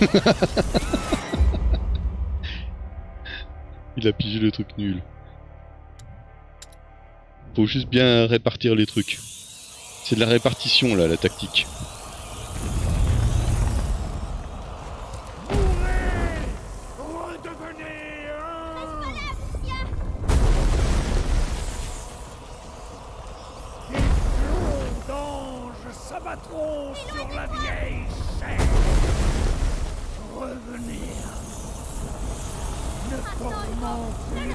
Il a pigé le truc nul. Faut juste bien répartir les trucs. C'est de la répartition là, la tactique. redevenez un. Des flots d'anges s'abattront sur la vieille chair. Revenez à moi. Ne formons plus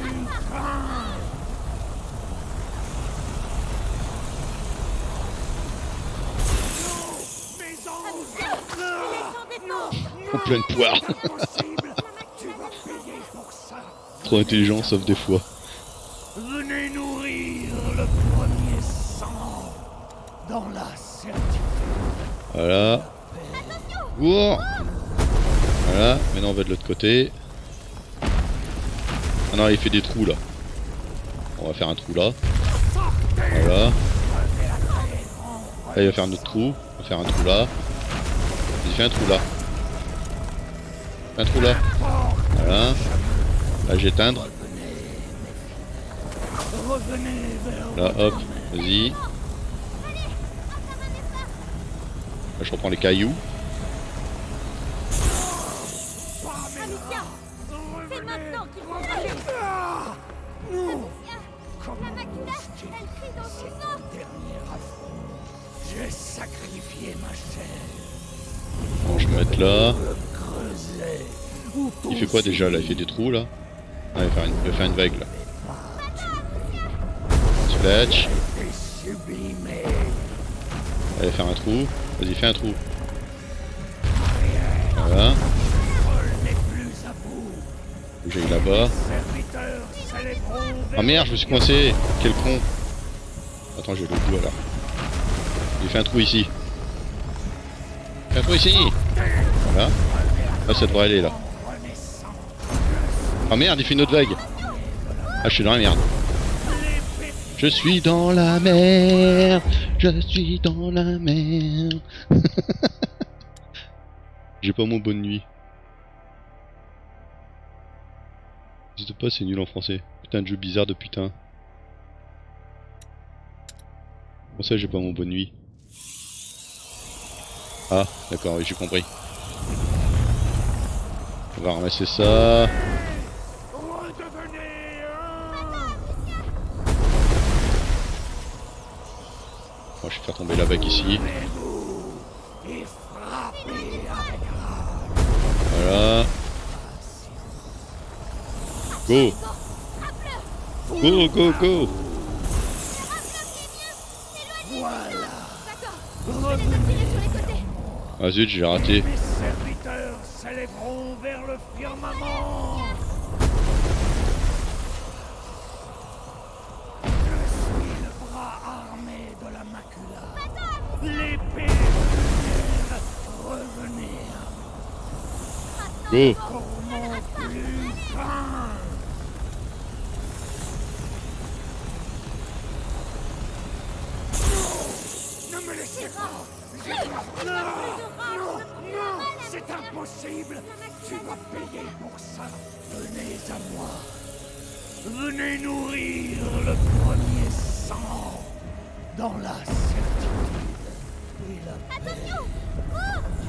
qu'un. Non, mes anges En pleine poire. Impossible Tu vas payer pour Trop intelligent, sauf des fois. Venez nourrir le premier sang dans la certitude. Voilà. Wow. Voilà, maintenant on va de l'autre côté. Ah non, il fait des trous là. On va faire un trou là. Voilà. Là, il va faire un autre trou. On va faire un trou là. Il fait un trou là. Un trou là. Voilà. Là, j'éteindre. Là, hop. Vas-y. Là, je reprends les cailloux. Bon, je vais mettre là. Il fait quoi déjà là? Il fait des trous là? Ah, il va faire une, va faire une vague là. Splash. va faire un trou. Vas-y, fais un trou. Voilà. Bouger là-bas. Ah merde, je me suis coincé. Quel con. Attends, j'ai le bout là. Il fait un trou ici. Fais un trou ici. Voilà. Là, ça devrait aller là. Ah merde, il fait une autre vague. Ah, je suis dans la merde. Je suis dans la mer. Je suis dans la mer. J'ai pas mon bonne nuit. N'hésite pas, c'est nul en français. Putain de jeu bizarre de putain. Comment ça, j'ai pas mon bonne nuit Ah, d'accord, oui, j'ai compris. On va ramasser ça. Redevenez un. Je vais faire tomber la vague ici. Voilà. Go Go, go, go Voilà. Ah zut, j'ai raté. Mes serviteurs s'élèveront vers le firmament. Sang dans la certitude. Et la paix. Qu'importe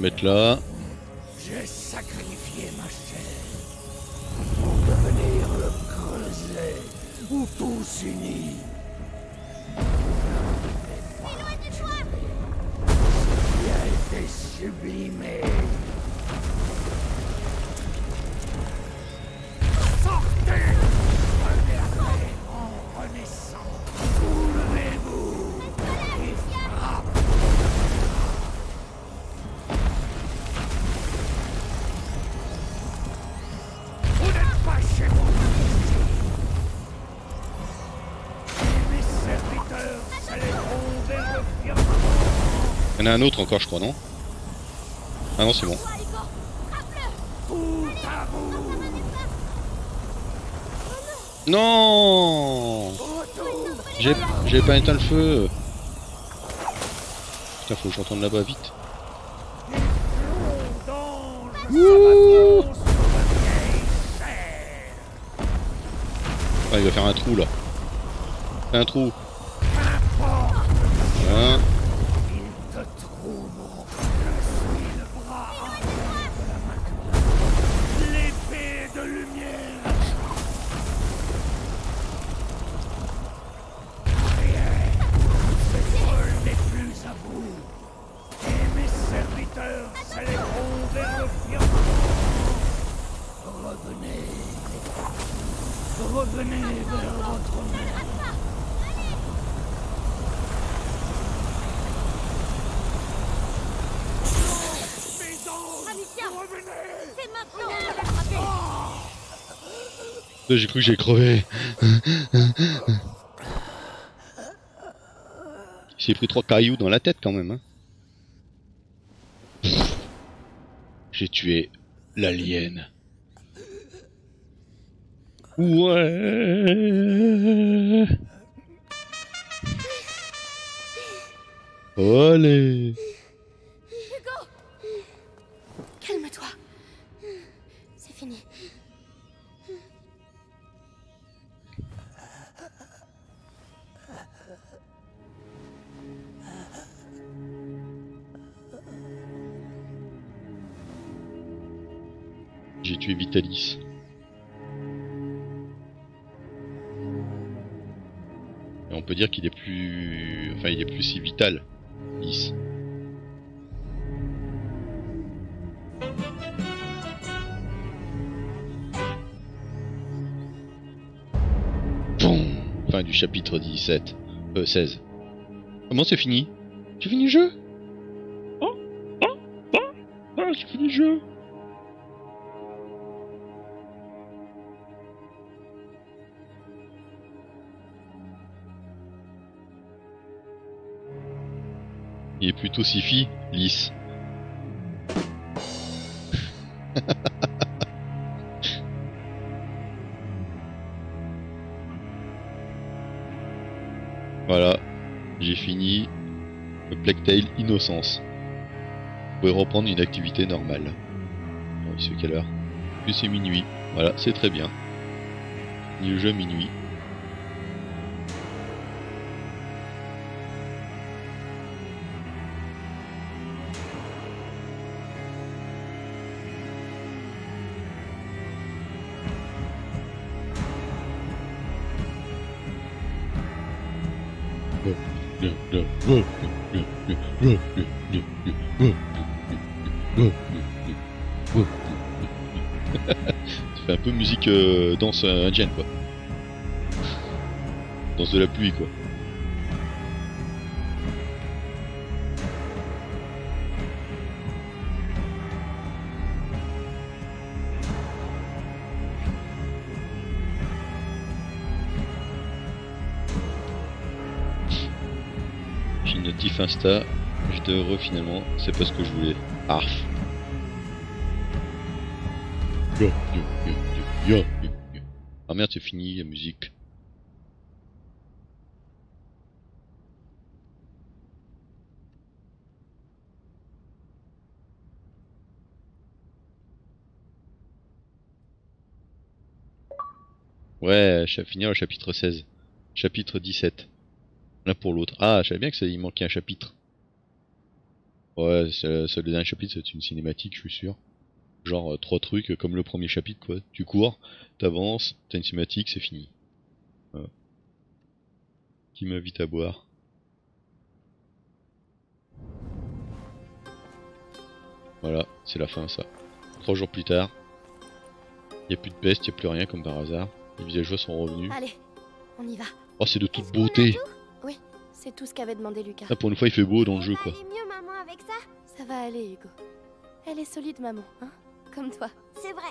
mettre là. Il y en a un autre encore, je crois, non Ah non, c'est bon. Non J'ai pas éteint le feu Putain, faut que j'entende là-bas vite. Ah, il va faire un trou là. Un trou. J'ai cru que j'ai crevé. S'est pris trois cailloux dans la tête quand même. Hein. J'ai tué l'alien. Ouais. Allez. Vitalis. Et on peut dire qu'il est plus... Enfin, il est plus si vital. Lys. Boum Fin du chapitre 17. Euh, 16. Comment c'est fini? C'est fini le jeu? Oh Oh Oh Ah, c'est fini le jeu Il est plutôt Sifi, lisse. voilà, j'ai fini le Black Tail Innocence. Vous pouvez reprendre une activité normale. Bon, il se quelle heure? Plus c'est minuit. Voilà, c'est très bien. Ni le jeu minuit. Fait un peu musique euh, danse euh, indienne quoi. Danse de la pluie quoi. Insta, j'étais heureux finalement, c'est pas ce que je voulais. Arf. Yo, yo, yo, yo. Ah merde, c'est fini la musique. Ouais, finir le chapitre 16. Chapitre 17. L'un pour l'autre. Ah, je savais bien que ça, il manquait un chapitre. Ouais, le dernier chapitre, c'est une cinématique, je suis sûr. Genre euh, trois trucs comme le premier chapitre quoi. Tu cours, t'avances, t'as une cinématique, c'est fini. Voilà. qui m'invite à boire. Voilà, c'est la fin ça. Trois jours plus tard, il n'y a plus de peste, il n'y a plus rien comme par hasard. Les villageois sont revenus. Allez, on y va. Oh, c'est de toute beauté. C'est tout ce qu'avait demandé Lucas. Ah, pour une fois, il fait beau dans le jeu Ça quoi. va aller mieux, maman, avec ça? Ça va aller, Hugo. Elle est solide, maman, hein? Comme toi. C'est vrai.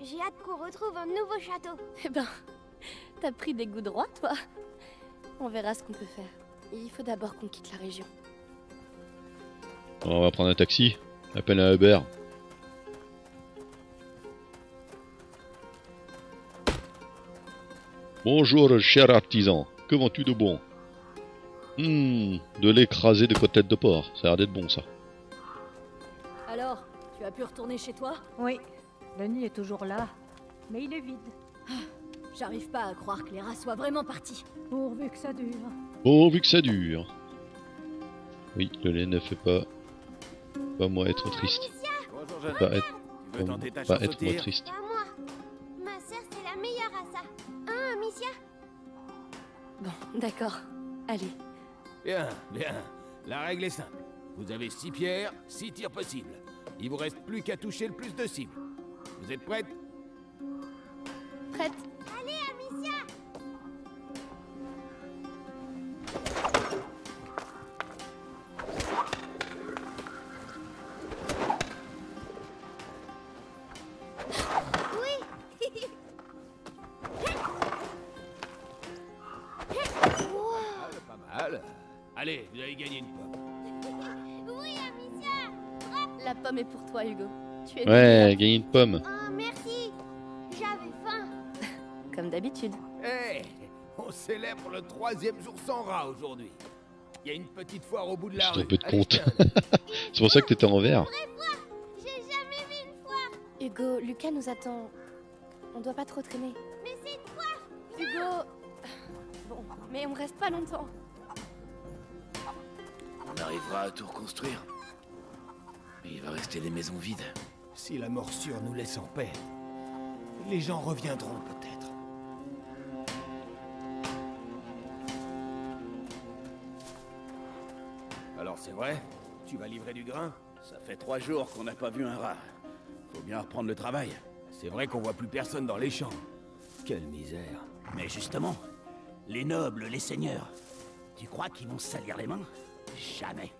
J'ai hâte qu'on retrouve un nouveau château. Eh ben, t'as pris des goûts droits, toi On verra ce qu'on peut faire. Il faut d'abord qu'on quitte la région. On va prendre un taxi. Appelle un Uber. Bonjour, cher artisan. Que vends-tu de bon? Hmm, de l'écrasé de côtelettes de porc. Ça a l'air d'être bon, ça. Alors, tu as pu retourner chez toi? Oui, Lenny est toujours là, mais il est vide. J'arrive pas à croire que les rats soient vraiment partis. Pourvu que ça dure. Pourvu que ça dure. Oui, le lait ne fait pas... Pas moi être triste. Bonjour, jeune. Pas être, Tu veux tenter ta pas être moi triste. À moi. Ma sœur, c'est la meilleure à ça. Hein, Amicia? Bon, d'accord. Allez. Bien, bien. La règle est simple. Vous avez six pierres, six tirs possibles. Il vous reste plus qu'à toucher le plus de cibles. Vous êtes prête? Prête Ouais, gagner une pomme. Oh, merci J'avais faim comme d'habitude. Hé On célèbre le troisième jour sans rat aujourd'hui. Il y a une petite foire au bout de la rue. peu de compte. C'est pour ça que t'étais en vert. J'ai jamais vu une foire Hugo, Lucas nous attend. On doit pas trop traîner. Mais c'est une foire Hugo Bon, mais on reste pas longtemps. On arrivera à tout reconstruire. Mais il va rester des maisons vides. Si la morsure nous laisse en paix, les gens reviendront peut-être. Alors c'est vrai Tu vas livrer du grain? Ça fait trois jours qu'on n'a pas vu un rat. Faut bien reprendre le travail. C'est vrai qu'on voit plus personne dans les champs. Quelle misère. Mais justement, les nobles, les seigneurs, tu crois qu'ils vont se salir les mains? Jamais.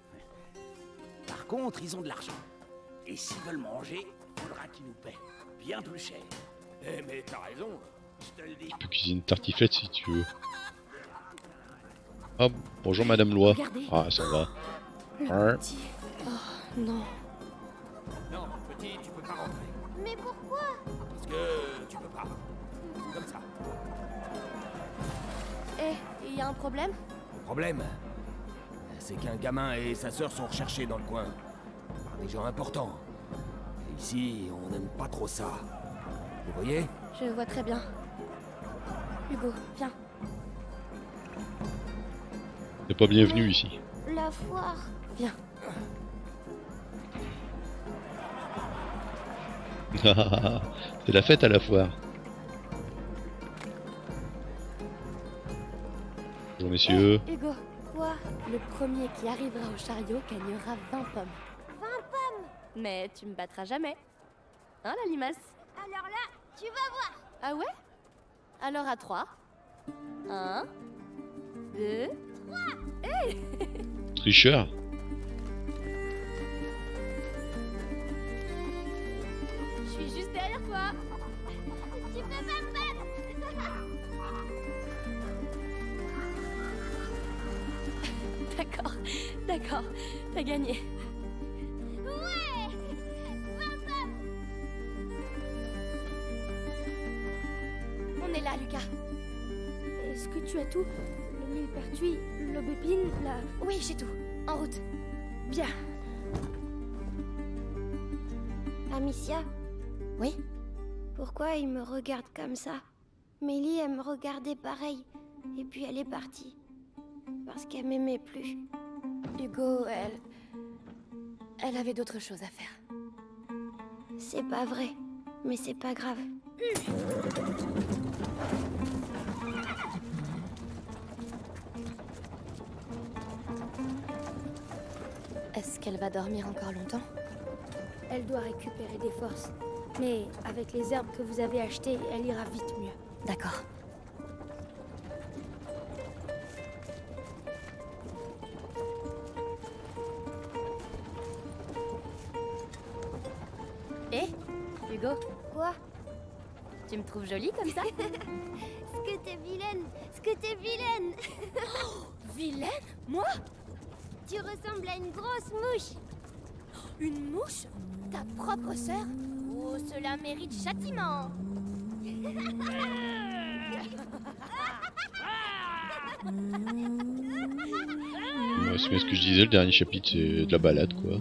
Par contre, ils ont de l'argent. Et s'ils veulent manger, faudra qu'ils nous paient. Bien plus cher. Eh mais t'as raison. Je te le dis. Tu peux cuisiner une tartiflette si tu veux. Ah, bonjour Madame Loi. Regardez. Ah, ça va. Le petit. Oh, non. Non, petit, tu peux pas rentrer. Mais pourquoi? Parce que tu peux pas. Comme ça. Eh, il y a un problème? Le problème, c'est qu'un gamin et sa sœur sont recherchés dans le coin. Par des gens importants. Et ici, on n'aime pas trop ça. Vous voyez? Je vois très bien. Hugo, viens. T'es pas bienvenu ici. La foire Viens. C'est la fête à la foire. Bonjour messieurs. Eh, Hugo, Quoi? Le premier qui arrivera au chariot gagnera 20 pommes. 20 pommes Mais tu me battras jamais. Hein, la limace Alors là, tu vas voir Ah ouais? Alors à 3. 1, 2, Tricheur. je suis juste derrière toi. Tu peux pas me battre D'accord, d'accord, t'as gagné. Ouais est là, Lucas. Est-ce que tu as tout? Le millepertuis, l'aubépine, la... Oui, j'ai tout. En route. Bien. Amicia? Oui? Pourquoi il me regarde comme ça? Mélie, elle me regardait pareil. Et puis elle est partie. Parce qu'elle m'aimait plus. Hugo, elle. Elle avait d'autres choses à faire. C'est pas vrai. Mais c'est pas grave. Est-ce qu'elle va dormir encore longtemps? Elle doit récupérer des forces. Mais avec les herbes que vous avez achetées, elle ira vite mieux. D'accord. Hé Hugo? Quoi? Tu me trouves jolie comme ça Ce que t'es vilaine Ce que t'es vilaine. Vilaine? Moi? Tu ressembles à une grosse mouche. Une mouche? Ta propre sœur? Oh, cela mérite châtiment. Ouais, c'est ce que je disais, le dernier chapitre c'est de la balade quoi.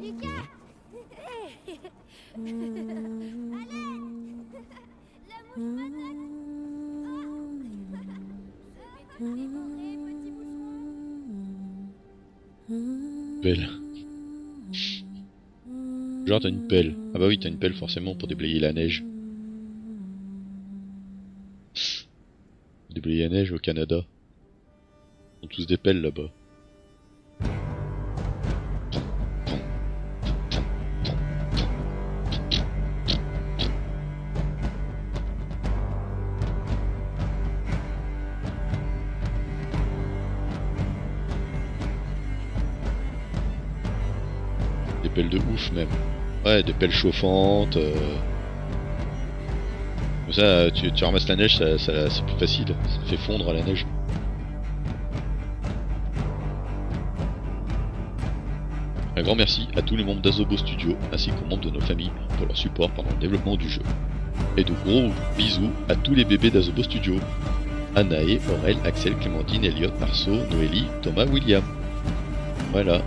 Lucas Pelle. Genre t'as une pelle. Ah bah oui, t'as une pelle forcément pour déblayer la neige. Déblayer la neige au Canada. Ils ont tous des pelles là-bas. De ouf même. Ouais, des pelles chauffantes. euh. Comme ça, tu, ramasses la neige, ça, c'est plus facile. Ça fait fondre la neige. Un grand merci à tous les membres d'Azobo Studio ainsi qu'aux membres de nos familles pour leur support pendant le développement du jeu. Et de gros bisous à tous les bébés d'Azobo Studio. Anae, Aurel, Axel, Clémentine, Elliot, Marceau, Noélie, Thomas, William. Voilà.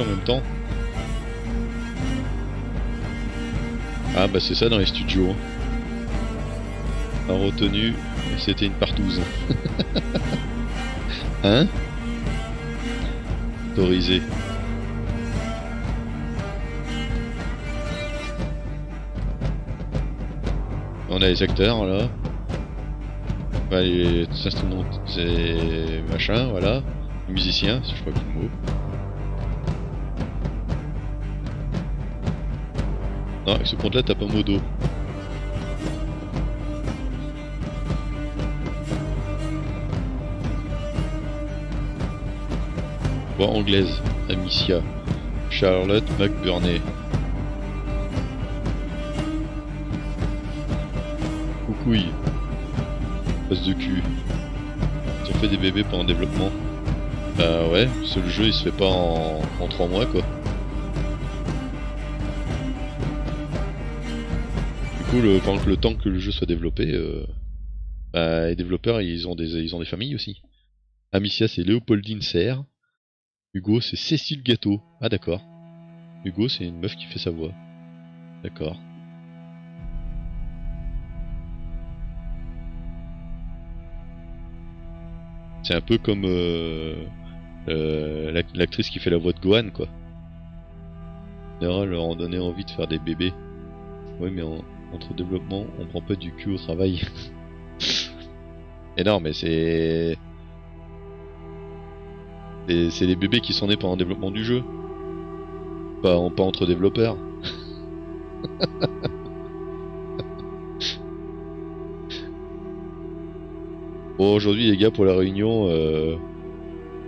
En même temps. Ah bah c'est ça dans les studios. hein. En retenu, c'était une partouze. hein? Autorisé. On a les acteurs là. Bah, les instruments, c'est machin, voilà. Les musiciens, si je crois que le mot. Non, avec ce compte-là, t'as pas modo. Voix anglaise, Amicia. Charlotte McBurney. Coucouille. Passe de cul. Ils ont fait des bébés pendant le développement. Bah ouais, le jeu il se fait pas en, en 3 mois quoi. Coup, le, pendant que le temps que le jeu soit développé, euh, bah, les développeurs ils ont des, ils ont des familles aussi. Amicia c'est Léopoldine Serre. Hugo c'est Cécile Gâteau. Ah d'accord. Hugo c'est une meuf qui fait sa voix. D'accord. C'est un peu comme euh, euh, l'ac- l'actrice qui fait la voix de Gohan, quoi. En leur en donner envie de faire des bébés. Oui, mais en- entre développement, on prend pas du cul au travail. Et non, mais c'est. C'est les bébés qui sont nés pendant le développement du jeu. Pas, pas entre développeurs. Bon, aujourd'hui, les gars, pour la réunion, euh,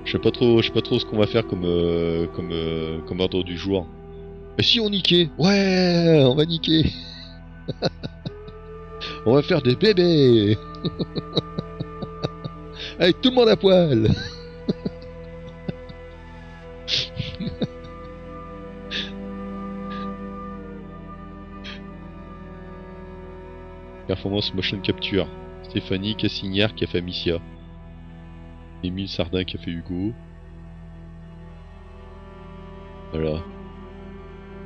je sais pas trop, je sais pas trop ce qu'on va faire comme, euh, comme, euh, comme ordre du jour. Mais si on niquait, ouais, on va niquer. on va faire des bébés. Avec tout le monde à poil. Performance motion capture. Stéphanie Cassignard qui a fait Amicia. Émile Sardin qui a fait Hugo. Voilà.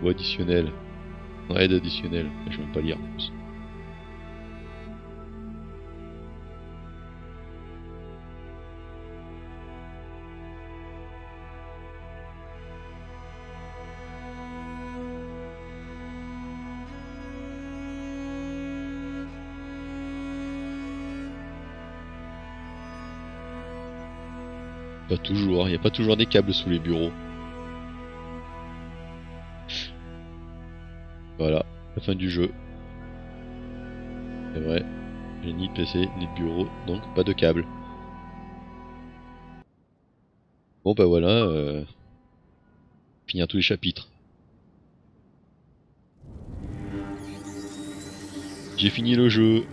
Voix additionnelle. Non, aide additionnelle. Je vais pas lire. Pas toujours, il n'y a pas toujours des câbles sous les bureaux. Voilà, la fin du jeu. C'est vrai, j'ai ni de PC, ni de bureau, donc pas de câble. Bon bah voilà, euh... finir tous les chapitres. J'ai fini le jeu.